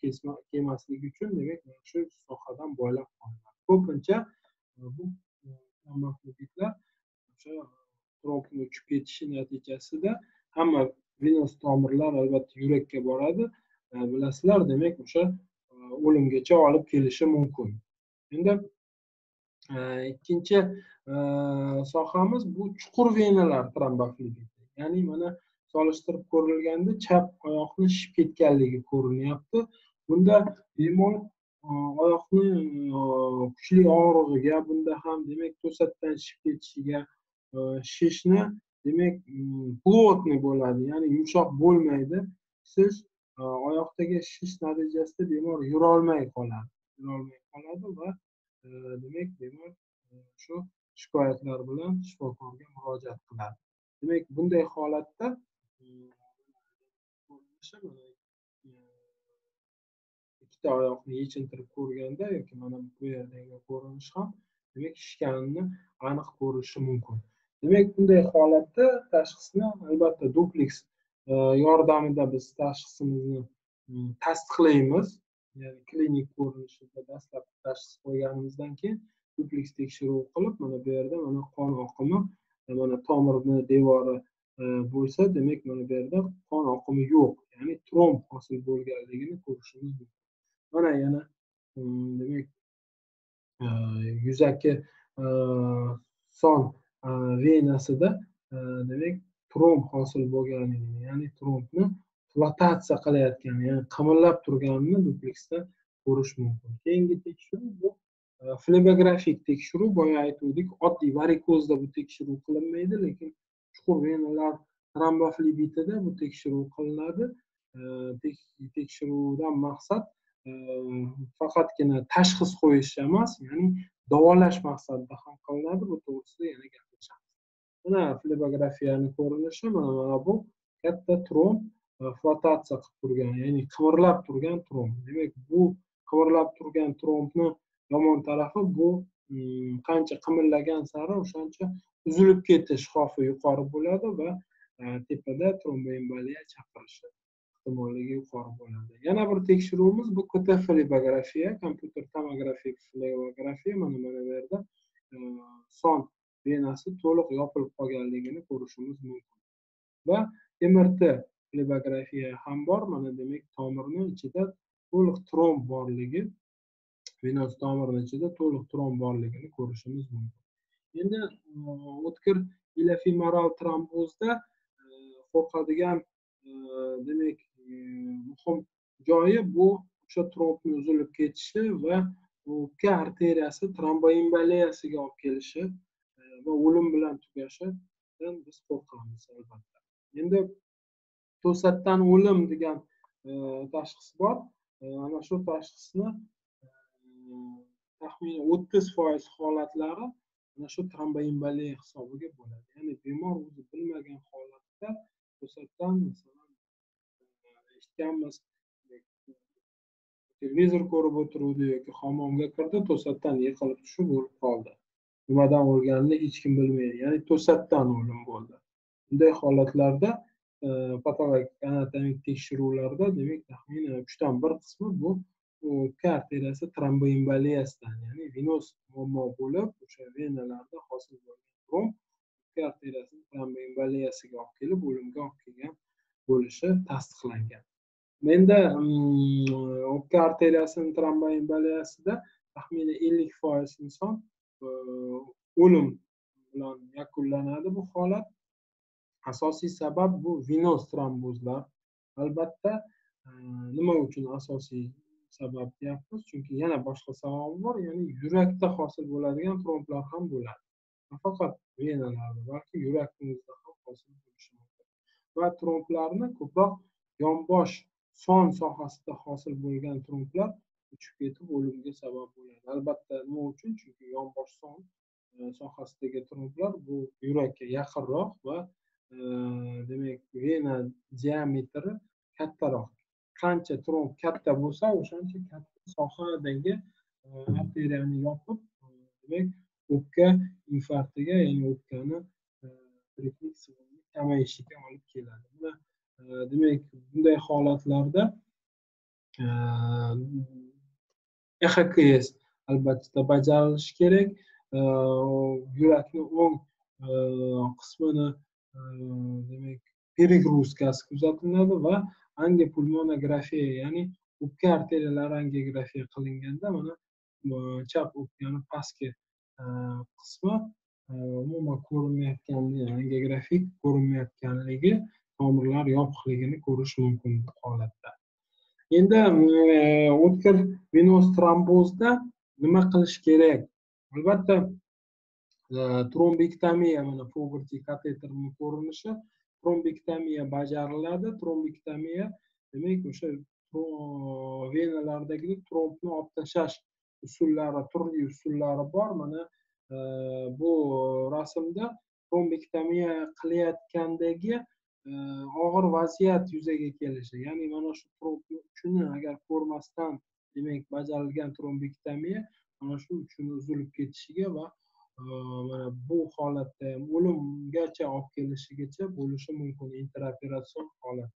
kelmasligi uchun demak mana shu sohadan boylab qolinadi. Ko'pincha eh, bu e, o'sha trokni uchib ketishi natijasida hamma venos tomirlar albatta yurakka boradi. E, bilasizlar demak o'sha e, o'limgacha olib kelishi mumkin. Endi e, ikkinchi sohamiz bu chuqur venalar tromboflebiti ya'ni mana solishtirib ko'rilganda chap oyoqni shishib ketganligi ko'rinyapti. Bunda bemor oyoqni e, kuchli og'rig'iga bunda ham demak to'satdan shishib ketishiga e, shishni demak mm, плотный bo'ladi ya'ni yumshoq bo'lmaydi. Siz e, oyoqdagi shish natijasida bemor yurolmay qoladi yurolmay qoladi va demak bemor shu shikoyatlar bilan shifokorga murojaat qiladi. Demak bunday holatda mm, ikkita oyoqni yechintirib ko'rganda yoki mana bu yerdagi ko'rinish ham demak shishganini aniq ko'rishi mumkin. Demak bunday holatda tashxisni albatta dupleks e, yordamida biz tashxisimizni tasdiqlaymiz. Ya'ni klinik ko'rinishida dastlab tashxis qo'yganimizdan keyin dupleks tekshiruv qilib mana bu yerda mana qon oqimi mana tomirni devori e, bo'lsa demak mana bu yerda qon oqimi yo'q ya'ni tromb hosil bo'lganligini ko'rishimiz mumkin. Mana yana. Hmm, demak yuzaki e, e, son e, venasida demak tromb hosil bo'lganligini ya'ni trombni flotatsiya qilayotgani ya'ni qimirlab turganini dupleksda ko'rish mumkin. Keyingi tekshiruv bu flebografik tekshiruv boya aytgandik oddiy varikozda bu tekshiruv qilinmaydi lekin chuqur venalar tromboflebitida bu tekshiruv qilinadi. Tekshiruvdan maqsad Ehm, faqatgina tashxis qo'yish emas ya'ni davolash maqsadida ham qilinadi bu to'g'risida yana gaplashamiz. Mana flebografiyani ko'rinishi mana mana bu katta tromb e, flotatsiya qilib turgan ya'ni qimirlab turgan tromb demak bu qimirlab turgan trombni yomon tarafi bu mm, qancha qimirlagan sari o'shancha uzilib ketish xavfi yuqori bo'ladi va e, tepada tromboemboliya chaqirishi ehtimolligi yuqori bo'ladi. Yana bir tekshiruvimiz bu kt flebografiya kompyuter tomografik flebografiya mana mana bu yerda e, son venasi to'liq yopilib qolganligini ko'rishimiz mumkin. Va mrt flebografiya ham bor mana demak tomirni ichida to'liq tromb borligi venoz tomirni ichida to'liq tromb borligini ko'rishimiz mumkin. Endi e, o'tkir ilofemoral trombozda e, qo'rqadigan demak muhim joyi bu o'sha trombni uzilib ketishi va o'pka arteriyasi tromboemboliyasiga olib kelishi va o'lim bilan tugashidan biz qo'rqamiz albatta. Endi to'satdan o'lim degan tashxis bor. Ana shu tashxisni taxminan o'ttiz foiz holatlari mana shu tromboemboliya hisobiga bo'ladi. Ya'ni bemor o'zi bilmagan holatda to'satdan masalan eshitganmiz televizor ko'rib o'tiruvdi yoki hammomga kirdi to'satdan yiqilib tushib o'lib qoldi. Nimadan o'lganini hech kim bilmaydi ya'ni to'satdan o'lim bo'ldi. Bunday holatlarda e, patologik anatomik tekshiruvlarda demak taxminan uchdan bir qismi bu o'pka arteriyasi tromboemboliyasidan ya'ni venoz muammo bo'lib o'sha venalarda hosil bo'lgan tromb o'pka arteriyasini tromboemboliyasiga olib kelib o'limga olib kelgan bo'lishi tasdiqlangan. Menda mm, o'pka arteriyasini tromboemboliyasida taxminan ellik foiz inson e, o'lim bilan yakunlanadi bu holat. Asosiy sabab bu venoz trombozlar albatta e, nima uchun asosiy sabab deyapmiz? Chunki yana boshqa sababi bor ya'ni yurakda hosil bo'ladigan tromblar ham bo'ladi. Nafaqat venalarda balki yurakimizda ham hosil bo'lishi mumkin. Va tromblarni ko'proq yonbosh son sohasida hosil bo'lgan tromblar uchib ketib o'limga sabab bo'ladi. Albatta nima uchun? Chunki yonbosh son e, sohasidagi tromblar bu yurakka yaqinroq va e, demak vena diametri kattaroq. Qancha tromb katta bo'lsa o'shancha katta sohadagi e, arteriyani yopib demak o'pka infarktiga ya'ni o'pkani tiriklik kamayishiga olib keladi. Э, demak bunday holatlarda э, ehks albatta bajarilishi kerak. Э, yurakni o'ng qismini demak перегрузкasi kuzatiladi va angipulmonografiya ya'ni o'pka arteriyalari angiografiya qilinganda mana chap o'pkani pastki e, qismi e, umuman ko'rinmayotganligi angiografik ko'rinmayotganligi tomirlar yopiqligini ko'rish mumkin bu holatda. Endi e, o'tkir venoz trombozda nima qilish kerak? Albatta e, trombektomiya mana fogarty kateterni ko'rinishi trombektomiya bajariladi. Trombektomiya demak o'sha venalardagi trombni olib tashlash usullari turli usullari bor. Mana e, bu rasmda trombektomiya qilayotgandagi og'ir vaziyat yuzaga kelishi. Ya'ni mana shu tromb uchini agar ko'rmasdan demak bajarilgan trombektomiya mana shu uchini uzilib ketishiga va mana bu holatda ham o'limgacha olib kelishigacha bo'lishi mumkin interoperatsion holat.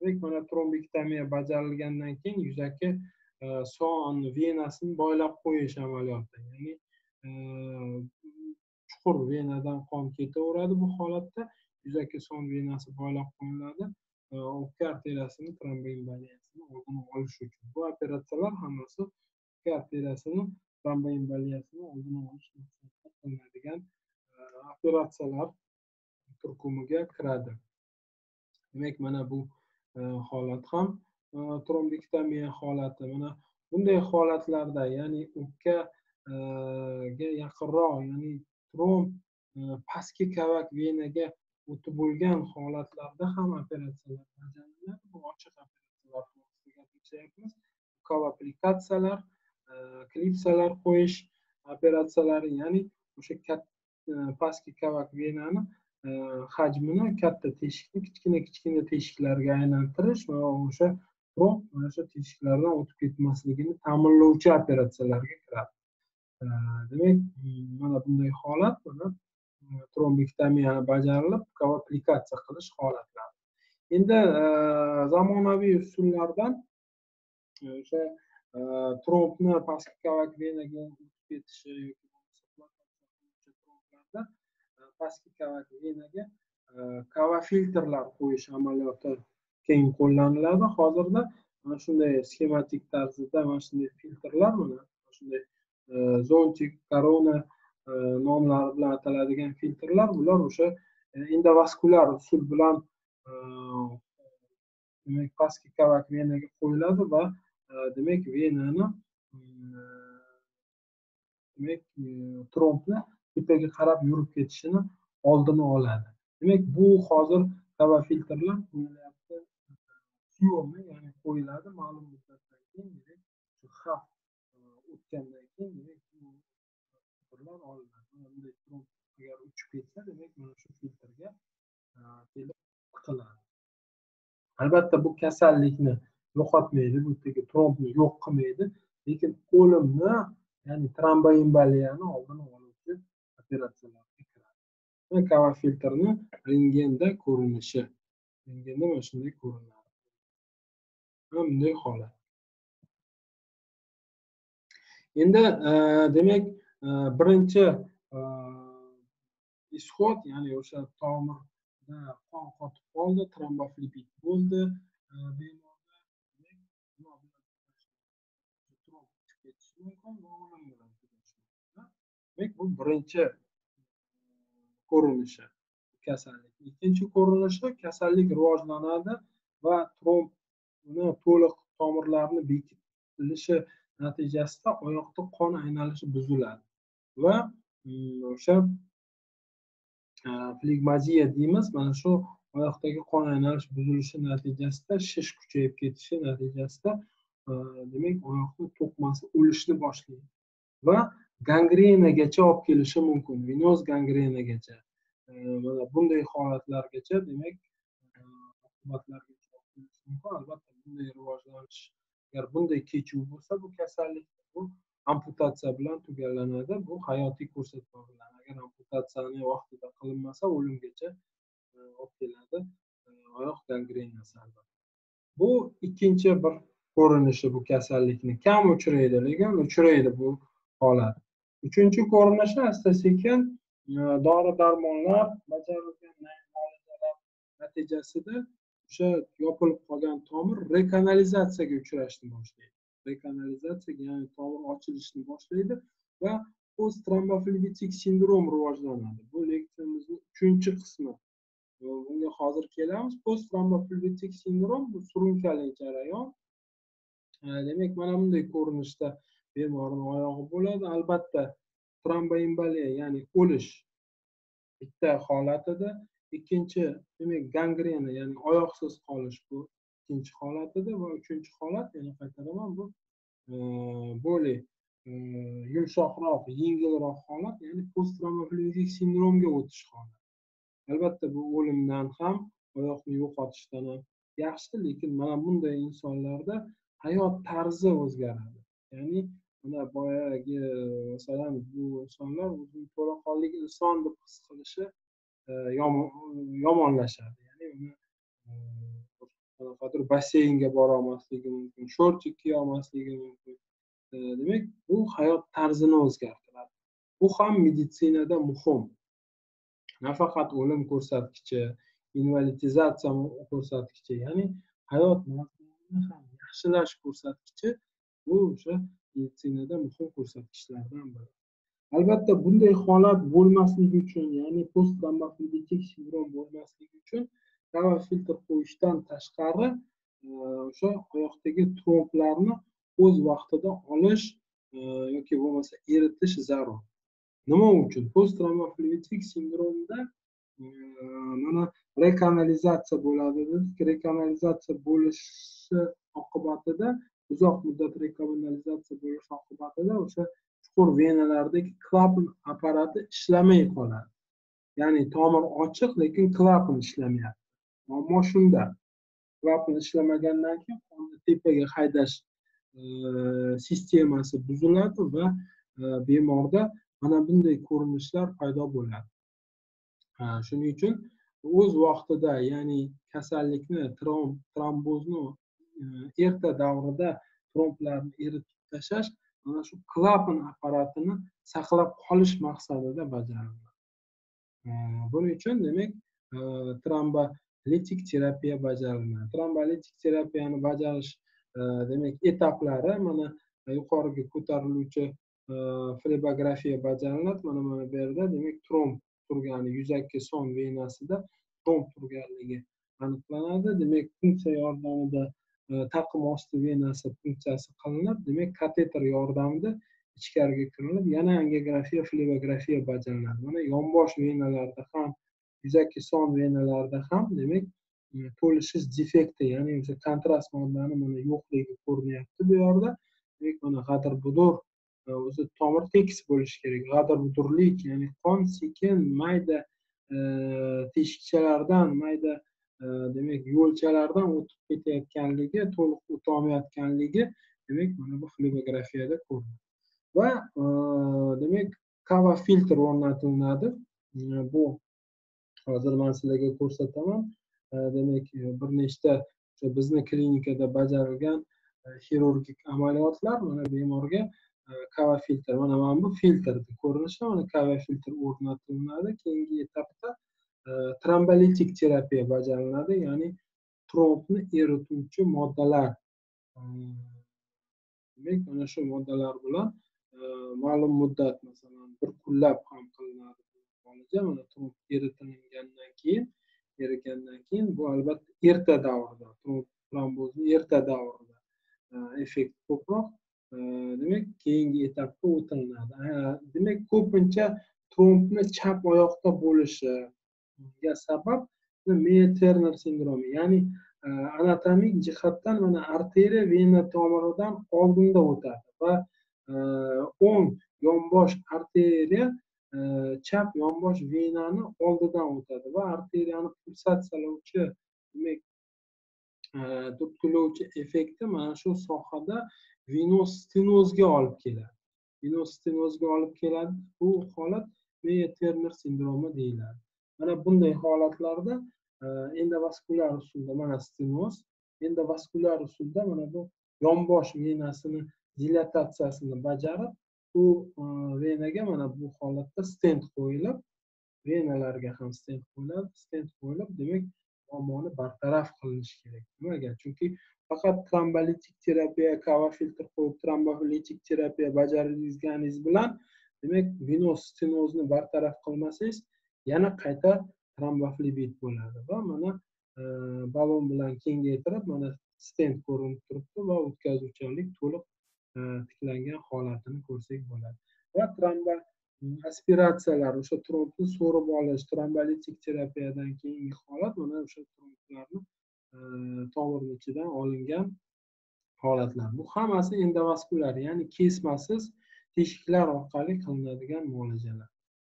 Demak mana trombektomiya bajarilgandan keyin yuzaki son venasini boylab qo'yish amaliyoti. Ya'ni chuqur venadan qon ketaveradi bu holatda. Yuzaki son venasi boylab qo'yiladi o'pka arteriyasini tromboemboliyasini oldini olish uchun bu operatsiyalar hammasi o'pka arteriyasini tromboemboliyasini oldini olish maqsadida qilinadigan operatsiyalar turkumiga kiradi. Demak mana bu e, holat ham e, trombektomiya holati. Mana bunday holatlarda ya'ni o'pkaga e, yaqinroq ya'ni tromb pastki kavak venaga o'tib bo'lgan holatlarda ham operatsiyalar bajariladi. Bu ochiq operatsiyalar to'g'risida gapiryapmiz ukol applikatsiyalar e, klipsalar qo'yish operatsiyalari ya'ni o'sha e, pastki kavak venani e, hajmini katta teshikni kichkina kichkina teshiklarga aylantirish va o'sha tromb mana shu teshiklardan o'tib ketmasligini ta'minlovchi operatsiyalarga kiradi. Demak mana bunday holat mana trombektomiyani bajarilib koaplikatsiya qilish holatlari. Endi zamonaviy usullardan e, o'sha e, trombni pastki kavak venaga o'tib ketishi yoki pastki kavak venaga kava filtrlar qo'yish amaliyoti keng qo'llaniladi. Hozirda mana shunday sxematik tarzda mana shunday filtrlar mana shunday e, zontik korona nomlari bilan ataladigan filtrlar bular o'sha endovaskulyar usul bilan demak pastki kavak venaga qo'yiladi va demak venani demak trombni tepaga qarab yurib ketishini oldini oladi demak bu hozir kava filtrlar qo'yilyapti syomni ya'ni qo'yiladi ma'lum muddatdan keyin demak shu xavf o'tgandan keyin demak filtrlar olinadi bunday agar uchib ketsa demak mana shu filtrga e, kelib albatta bu kasallikni yo'qotmaydi bu yerdagi trombni yo'q qilmaydi lekin o'limni ya'ni tromboemboliyani oldini oluvchi operatsiyalarga kiradi. Kava filtrni rentgenda ko'rinishi rentgenda mana shunday ko'rinadi. Mana bunday holat. Endi e, demak e, birinchi e, ya'ni o'sha tomirda qon qotib qoldi tromboflebit bo'ldi bemorda mumkin va o'lim bilan tugashi mumkin demak bu birinchi ko'rinishi kasallik ikkinchi ko'rinishi kasallik rivojlanadi va trombni to'liq tomirlarni bekitilishi natijasida oyoqda qon aylanishi buziladi va mm, o'sha e, flegmaziya deymiz. Mana shu oyoqdagi qon aylanish buzilishi natijasida shish kuchayib ketishi natijasida e, demak oyoqni to'qmasi o'lishni boshlaydi va gangrenagacha olib kelishi mumkin venoz gangrenagacha e, mana bunday holatlargacha demak oqibatlargacha mumkin. Albatta bunday rivojlanish agar bunday kechuv bo'lsa bu kasallik bu amputatsiya bilan tugallanadi. Bu hayotiy ko'rsatma bilan. Agar amputatsiyani vaqtida qilinmasa o'limgacha e, olib keladi. E, oyoq gangrenasi albatta. Bu ikkinchi bir ko'rinishi bu kasallikni. Kam uchraydi lekin uchraydi bu holat. Uchinchi ko'rinishi asta sekin e, dori darmonlar bajarilgan muolajalar natijasida o'sha yopilib qolgan tomir rekanalizatsiyaga uchrashni boshlaydi. Rekanalizatsiyaga ya'ni tomir ochilishni boshlaydi va post tromboflebitik sindrom rivojlanadi. Bu leksiyamizni uchinchi qismi. Bunga hozir kelamiz. Post tromboflebitik sindrom bu surunkali jarayon. Demak mana bunday ko'rinishda bemorni oyog'i bo'ladi. Albatta tromboemboliya ya'ni o'lish bitta holatida. Ikkinchi demak gangrena ya'ni oyoqsiz qolish bu ikkinchi holat edi va uchinchi holat yana qaytaraman bu e, более e, yumshoqroq yengilroq holat ya'ni post sindromga o'tish holati albatta bu o'limdan ham oyoqni yo'qotishdan ham yaxshi lekin mana bunday insonlarda hayot tarzi o'zgaradi ya'ni mana boyagi masalan bu insonlar o'zini to'laqonli inson deb his qilishi e, yomonlashadi. Ya'ni uni qanaqadir basseynga borolmasligi mumkin shortik kiyolmasligi mumkin. Demak bu hayot tarzini o'zgartiradi. Bu ham meditsinada muhim. Nafaqat o'lim ko'rsatkichi invalidizatsiya ko'rsatkichi ya'ni hayot mazmunini ham yaxshilash ko'rsatkichi bu o'sha meditsinada muhim ko'rsatkichlardan biri. Albatta bunday holat bo'lmasligi uchun ya'ni post sindrom bo'lmasligi uchun kava filtr qo'yishdan tashqari e, o'sha oyoqdagi tromblarni o'z vaqtida olish e, yoki bo'lmasa eritish zarur. Nima uchun? Post travmaflebitik sindromda e, mana rekanalizatsiya bo'ladi dedik. Rekanalizatsiya bo'lishi oqibatida uzoq muddat rekanalizatsiya bo'lishi oqibatida o'sha chuqur venalardagi klapan apparati ishlamay qoladi. Ya'ni tomir ochiq lekin klapan ishlamayapti. Muammo shunda klapan ishlamagandan keyin qonni tepaga haydash sistemasi buziladi va bemorda mana bunday ko'rinishlar paydo bo'ladi. Shuning uchun o'z vaqtida ya'ni kasallikni trombozni erta davrida tromblarni eritib tashlash mana shu klapan apparatini saqlab qolish maqsadida bajariladi buning uchun demak tromba litik terapiya bajariladi trombolitik terapiyani bajarish e, demak etaplari mana e, yuqoriga ko'tariluvchi e, flebografiya bajariladi. Mana mana bu yerda demak tromb turgani yuzaki son venasida tromb turganligi aniqlanadi. Demak funksiya yordamida taqim osti venasi funksiyasi qilinib demak kateter yordamida ichkariga kirilib yana angiografiya flebografiya bajariladi. Mana yonbosh venalarda ham yuzaki son venalarda ham demak e, to'lishish defekti e, ya'ni o'sha kontrast moddani mana yo'qligi ko'rinyapti bu yerda demak mana g'adir budur e, o'zi tomir tekis bo'lishi kerak. G'adir budurlik ya'ni qon sekin mayda teshikchalardan mayda demak yo'lchalardan o'tib ketayotganligi to'liq o'tolmayotganligi demak mana bu flebografiyada ko'rinadi va demak kava filtr o'rnatilinadi bu hozir man sizlarga ko'rsataman. Э, demak э, bir nechta bizni klinikada bajarilgan э, xirurgik amaliyotlar mana bemorga kava filtr mana mana bu filtrni ko'rinishi mana kava filtr o'rnatilinadi keyingi etapda trombolitik terapiya bajariladi ya'ni trombni erituvchi moddalar. Demak mana shu moddalar bilan ma'lum muddat masalan bir kunlab ham qilinadi. Muolaja mana tromb eritilingandan keyin erigandan keyin bu albatta erta davrda trombozni erta davrida e, effekt ko'proq e, demak keyingi etapga o'tilinadi demak ko'pincha trombni chap oyoqda bo'lishiga sabab meya terner sindromi ya'ni e, anatomik jihatdan mana arteriya vena tomiridan oldinda o'tadi va o'ng yonbosh arteriya chap yonbosh venani oldidan o'tadi va arteriyani pulsatsiyalovchi demak e, turtkilovchi effekti mana shu sohada venosteno'zga olib keladi. Venosteno'zga olib keladi. Bu holat meya terner sindromi deyiladi. Mana bunday holatlarda e, endovaskulyar usulda mana stenoz endovaskulyar usulda mana bu yonbosh venasini dilatatsiyasini bajarib bu e, venaga mana bu holatda stent qo'yilib venalarga ham stent qo'yiladi. Stent qo'yilib demak muammoni bartaraf qilinishi kerak. Nimaga? Chunki faqat trombolitik terapiya kava filtr qo'yib trombolitik terapiya bajarilganingiz bilan demak venos stenozni bartaraf qilmasangiz yana qayta tromboflebit bo'ladi va mana e, balon ballon bilan kengaytirib mana stent ko'rinib turibdi va o'tkazuvchanlik to'liq Э, tiklangan holatini ko'rsak bo'ladi. Va tromba aspiratsiyalar o'sha trombni so'rib olish trombolitik terapiyadan keyingi holat mana o'sha tromblarni e, tomirni ichidan olingan holatlar. Bu hammasi endovaskulyar ya'ni kesmasiz teshiklar orqali qilinadigan muolajalar.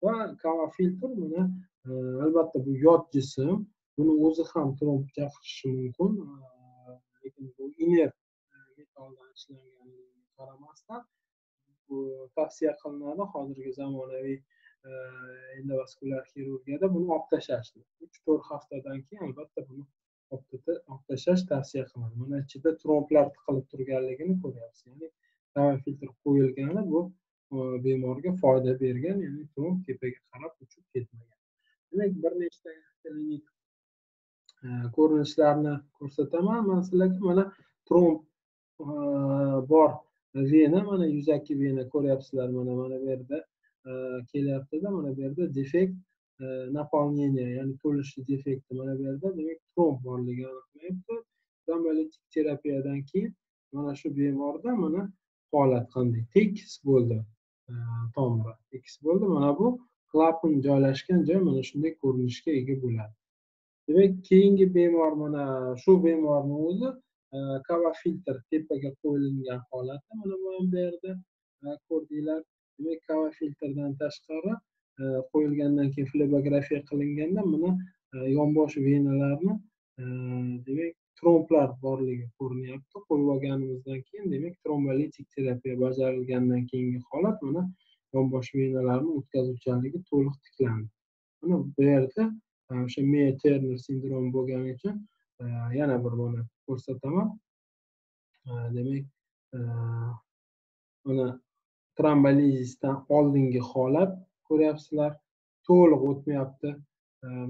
Va kavafiltr buni e, albatta bu yot jism buni o'zi ham tromb chaqirishi mumkin e, lekin bu iner e, metalldan qaramasdan tavsiya qilinadi. Hozirgi zamonaviy e, endovaskulyar xirurgiyada buni olib tashlashni uch to'rt haftadan keyin albatta buni olib tashlash tavsiya qilinadi. Mana ichida tromblar tiqilib turganligini ko'ryapsiz. Ya'ni havo filtr qo'yilgani bu e, bemorga foyda bergan ya'ni tromb tepaga qarab uchib ketmagan. Demak bir nechta klinik e, ko'rinishlarni ko'rsataman. Man sizlarga mana tromb bor vena mana yuzaki vena ko'ryapsizlar mana mana bu yerda. Kelyaptida mana bu yerda defekt наполнение ya'ni to'lishi defekti mana bu yerda. Demak tromb borligi aniqlanyapti trombolitik terapiyadan keyin mana shu bemorda mana holat qanday? Tekis bo'ldi. Tomiri tekis bo'ldi. Mana bu klapan joylashgan joy mana shunday ko'rinishga ega bo'ladi. Demak keyingi bemor mana shu bemorni o'zi kava filtr tepaga qo'yilgan holati mana bu yerda ko'rdinglar demak kava filtrdan tashqari qo'yilgandan keyin flebografiya qilinganda mana э, yonbosh venalarni demak э, tromblar borligi ko'rinyapti. Qo'yib olganimizdan keyin demak trombolitik terapiya bajarilgandan keyingi holat mana yonbosh venalarni o'tkazuvchanligi to'liq tiklandi. Mana bu yerda e, o'sha meya terner sindromi bo'lgani uchun e, yana bir mana ko'rsataman demak mana trombolizisdan oldingi holat ko'ryapsizlar. To'liq o'tmayapti.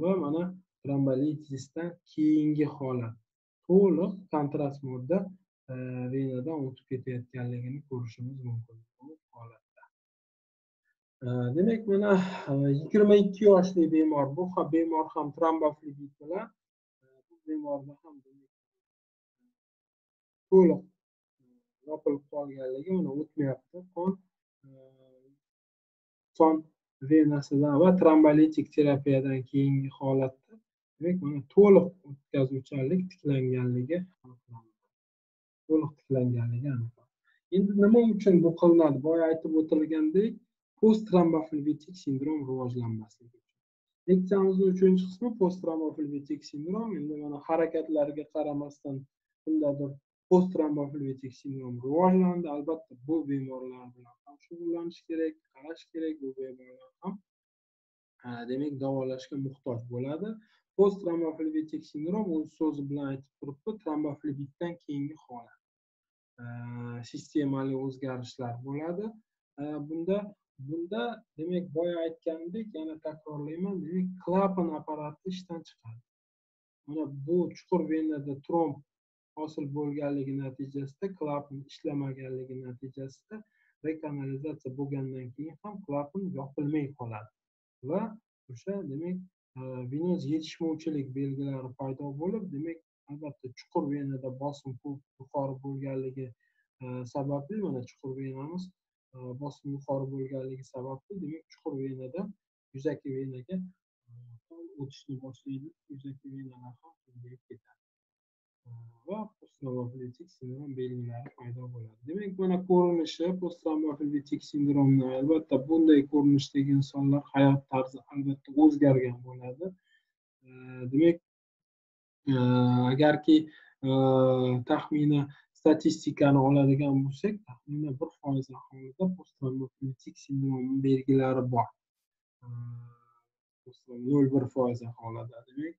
Va mana trombolizisdan keyingi holat. To'liq kontrast modda venadan o'tib ketayotganligini ko'rishimiz mumkin holatda. Demak mana yigirma ikki yoshli bemor. Bu bemor ham tromboflebit bilan bu bemorda ham to'liq yopilib qolganligi uni o'tmayapti qon e, son venasidan va trombolitik terapiyadan keyingi holatda demak mana to'liq o'tkazuvchanlik tiklanganligi to'liq tiklanganligi endi nima uchun bu qilinadi? Boya aytib o'tilgandek post tromboflebitik sindrom rivojlanmasligi leksiyamizni uchinchi qismi post tromboflebitik sindrom. Endi mana harakatlarga qaramasdan kimdadir post tromboflebitik sindrom rivojlandi albatta bu bemorlar bilan ham shug'ullanish kerak qarash kerak bu bemorlar ham demak davolashga muhtoj bo'ladi. Post tromboflebitik sindrom o'z so'zi bilan aytib turibdi tromboflebitdan keyingi holat. Sistemali o'zgarishlar bo'ladi. Bunda bunda demak boya aytganimdek yana takrorlayman demak klapan apparati ishdan chiqadi. Mana bu chuqur venada tromb hosil bo'lganligi natijasida klapan ishlamaganligi natijasida rekanalizatsiya bo'lgandan keyin ham klapan yopilmay qoladi. Va o'sha demak e, venoz yetishmovchilik belgilari paydo bo'lib demak albatta chuqur venada bosim ko'p yuqori bo'lganligi e, sababli mana chuqur venamiz e, bosim yuqori bo'lganligi sababli demak chuqur venada yuzaki venaga o'tishni boshlaydi. Yuzaki venalar ham kengayib ketadi. Va posttrombofilitik sindrom belgilari paydo bo'ladi demak mana ko'rinishi posttrombofilitik sindromni albatta bunday ko'rinishdagi insonlar hayot tarzi albatta o'zgargan bo'ladi demak agarki taxminan statistikani oladigan bo'lsak taxminan bir foiz aholida posttrombofilitik sindromni belgilari bor nol bir foiz aholida demak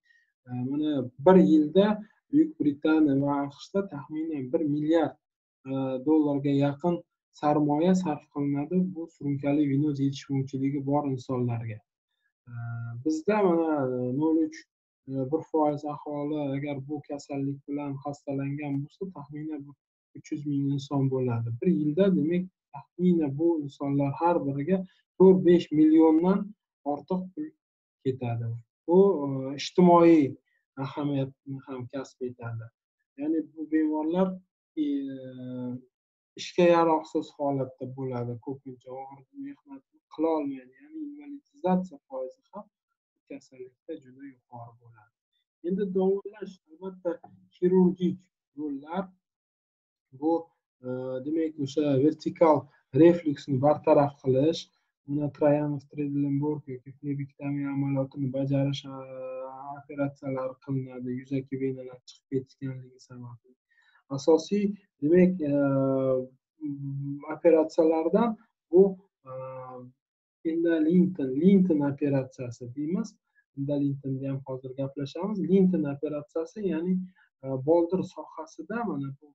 mana bir yilda buyuk britaniya va aqshda taxminan bir milliard e, dollarga yaqin sarmoya sarf qilinadi. Bu surunkali vinoz yetishmovchiligi bor insonlarga. E, bizda mana e, nol uch bir foiz aholi agar bu kasallik bilan xastalangan bo'lsa taxminan uch yuz ming inson bo'ladi. Bir yilda demak taxminan bu insonlar har biriga to'rt besh milliondan ortiq pul ketadi. Bu ijtimoiy ahamiyatni ham kasb etadi. Ya'ni bu bemorlar e, ishga yaroqsiz holatda bo'ladi. Ko'pincha og'ir mehnat qilolmaydi ya'ni invalidizatsiya foizi ham kasallikda juda yuqori bo'ladi. Endi davolash albatta xirurgik yo'llar bu e, demak o'sha vertikal refluksni bartaraf qilish mana trayanov tredelenburg yoki flebektomiya amaliyotini bajarish operatsiyalar qilinadi yuzaki venalar chiqib ketganligi sababli. Asosiy demak e, operatsiyalardan bu endolinton linton operatsiyasi deymiz. Endolintinni ham hozir gaplashamiz. Linton operatsiyasi ya'ni e, boldir sohasida mana bu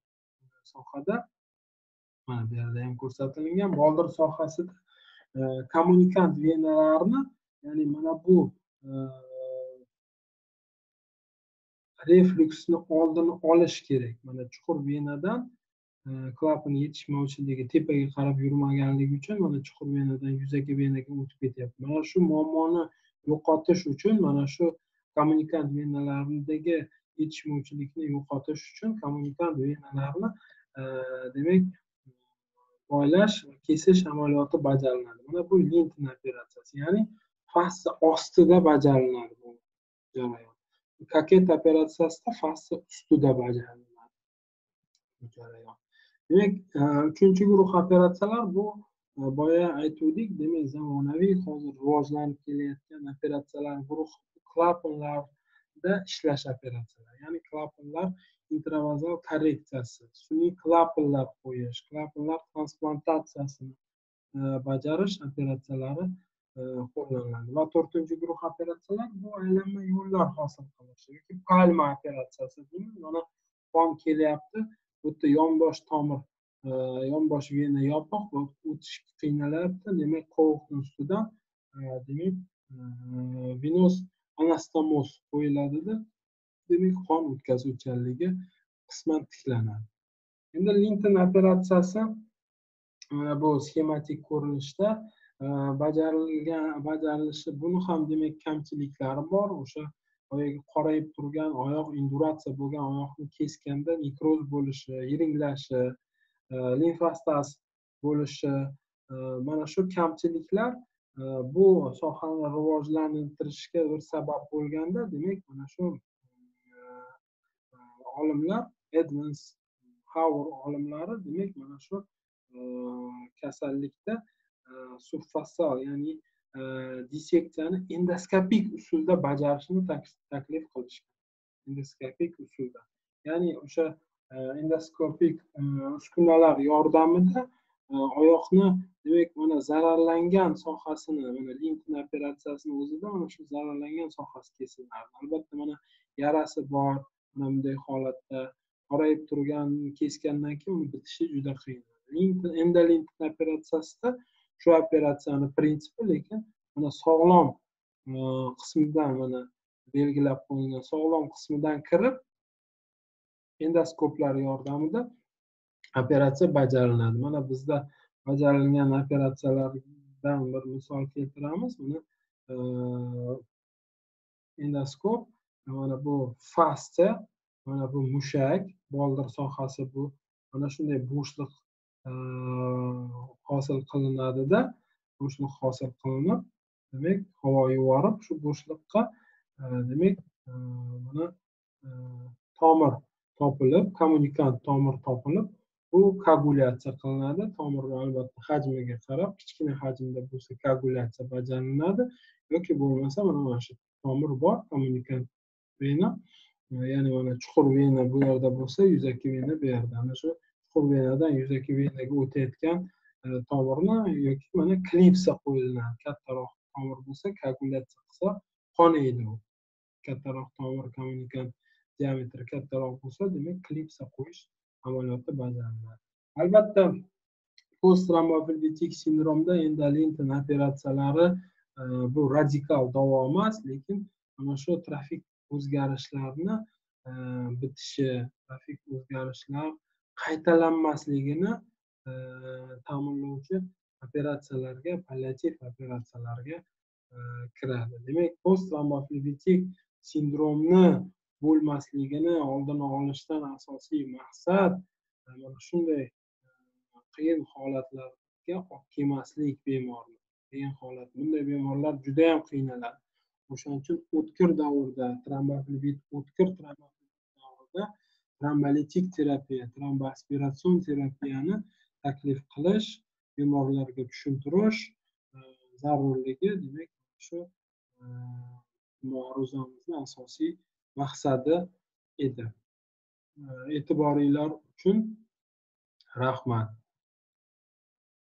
sohada mana bu yerda ham ko'rsatilgan boldir sohasida kommunikant venalarni ya'ni mana bu refluksni oldini olish kerak mana chuqur venadan klapan yetishmovchiligi tepaga qarab yurmaganligi uchun mana chuqur venadan yuzaki venaga o'tib ketyapti mana shu muammoni yo'qotish uchun mana shu kommunikant venalardagi yetishmovchilikni yo'qotish uchun kommunikant venalarni demak boylash kesish amaliyoti bajariladi. Mana bu lintin operatsiyasi ya'ni fassa ostida bajariladi bu jarayon. Kaket operatsiyasida fassa ustida bajariladi bu jarayon. Demak e, uchinchi guruh operatsiyalar bu e, boya aytgandik demak zamonaviy hozir rivojlanib kelayotgan operatsiyalar guruh klapanlarda ishlash operatsiyalar ya'ni klapanlar intravazal korreksiyasi. Sun'iy klapanlar qo'yish klapanlar transplantatsiyasini e, bajarish operatsiyalari e, qo'llaniladi. Va to'rtinchi guruh operatsiyalar bu aylanma yo'llar hosil qilish yoki palma operatsiyasi deymiz. Mana qon kelyapti bu yerda yonbosh tomir e, yonbosh vena yopiq va o'tish qiynalyapti demak qovoqni ustidan demak venos anastomoz qo'yiladida. Demak qon o'tkazuvchanligi qisman tiklanadi. Endi linton operatsiyasi mana bu sxematik ko'rinishda e, bajarilgan bajarilishi buni ham demak kamchiliklari bor. O'sha boyagi qorayib turgan oyoq induratsiya bo'lgan oyoqni kesganda nekroz bo'lishi yiringlashi e, limfostaz bo'lishi e, mana shu kamchiliklar bu sohani rivojlantirishga bir sabab bo'lganda demak mana shu olimlar edmunds hauer olimlari demak mana shu e, kasallikda e, subfassal ya'ni e, disseksiyani endoskopik usulda bajarishni taklif qilishgan. Endoskopik usulda. Ya'ni o'sha endoskopik uskunalar yordamida oyoqni demak mana zararlangan sohasini mana lintin operatsiyasini o'zida mana shu zararlangan sohasi kesiladi. Albatta mana yarasi bor mana bunday holatda qorayib turgan kesgandan keyin uni bitishi juda qiyin. Endolintit operatsiyasida shu operatsiyani prinsipi lekin mana sog'lom e, qismidan mana belgilab qo'yilgan sog'lom qismidan kirib endoskoplar yordamida operatsiya bajariladi. Mana bizda bajarilgan operatsiyalardan bir misol keltiramiz. Buni e, endoskop mana bu fascha mana bu mushak boldir sohasi bu. Mana shunday bo'shliq hosil qilinadida bo'shliq hosil qilinib demak havo yuborib shu bo'shliqqa demak buni tomir topilib kommunikant tomir topilib bu koagulyatsiya qilinadi. Tomirni albatta hajmiga qarab kichkina hajmda bo'lsa koagulyatsiya bajariladi yoki bo'lmasa mana mana shu tomir bor kommunikant vena ya'ni mana chuqur vena bu yerda bo'lsa yuzaki vena bu yerda ana shu chuqur venadan yuzaki venaga o'tayotgan e, tomirni yoki mana klipsa qo'yiladi kattaroq tomir bo'lsa kalkulyatsiya qilsa qonaydi u. Kattaroq tomir kommunikant diametri kattaroq bo'lsa demak klipsa qo'yish amaliyoti bajariladi. Albatta post trombofilvitik sindromda endolintin operatsiyalari e, bu radikal davo emas lekin mana shu trafik o'zgarishlarni e, bitishi grafik o'zgarishlar qaytalanmasligini e, ta'minlovchi operatsiyalarga palliativ operatsiyalarga e, kiradi. Demak post trombofilvitik sindromni bo'lmasligini oldini olishdan asosiy maqsad mana shunday qiyin holatlarga olib kelmaslik bemorni qiyin holat. Bunday bemorlar judayam qiynaladi o'shaning uchun o'tkir davrda tromboflebit o'tkir davrida trombolitik terapiya tromboaspiratsion terapiyani taklif qilish bemorlarga tushuntirish e, zarurligi demak shu e, ma'ruzamizni asosiy maqsadi edi. E, e'tiboringlar uchun rahmat.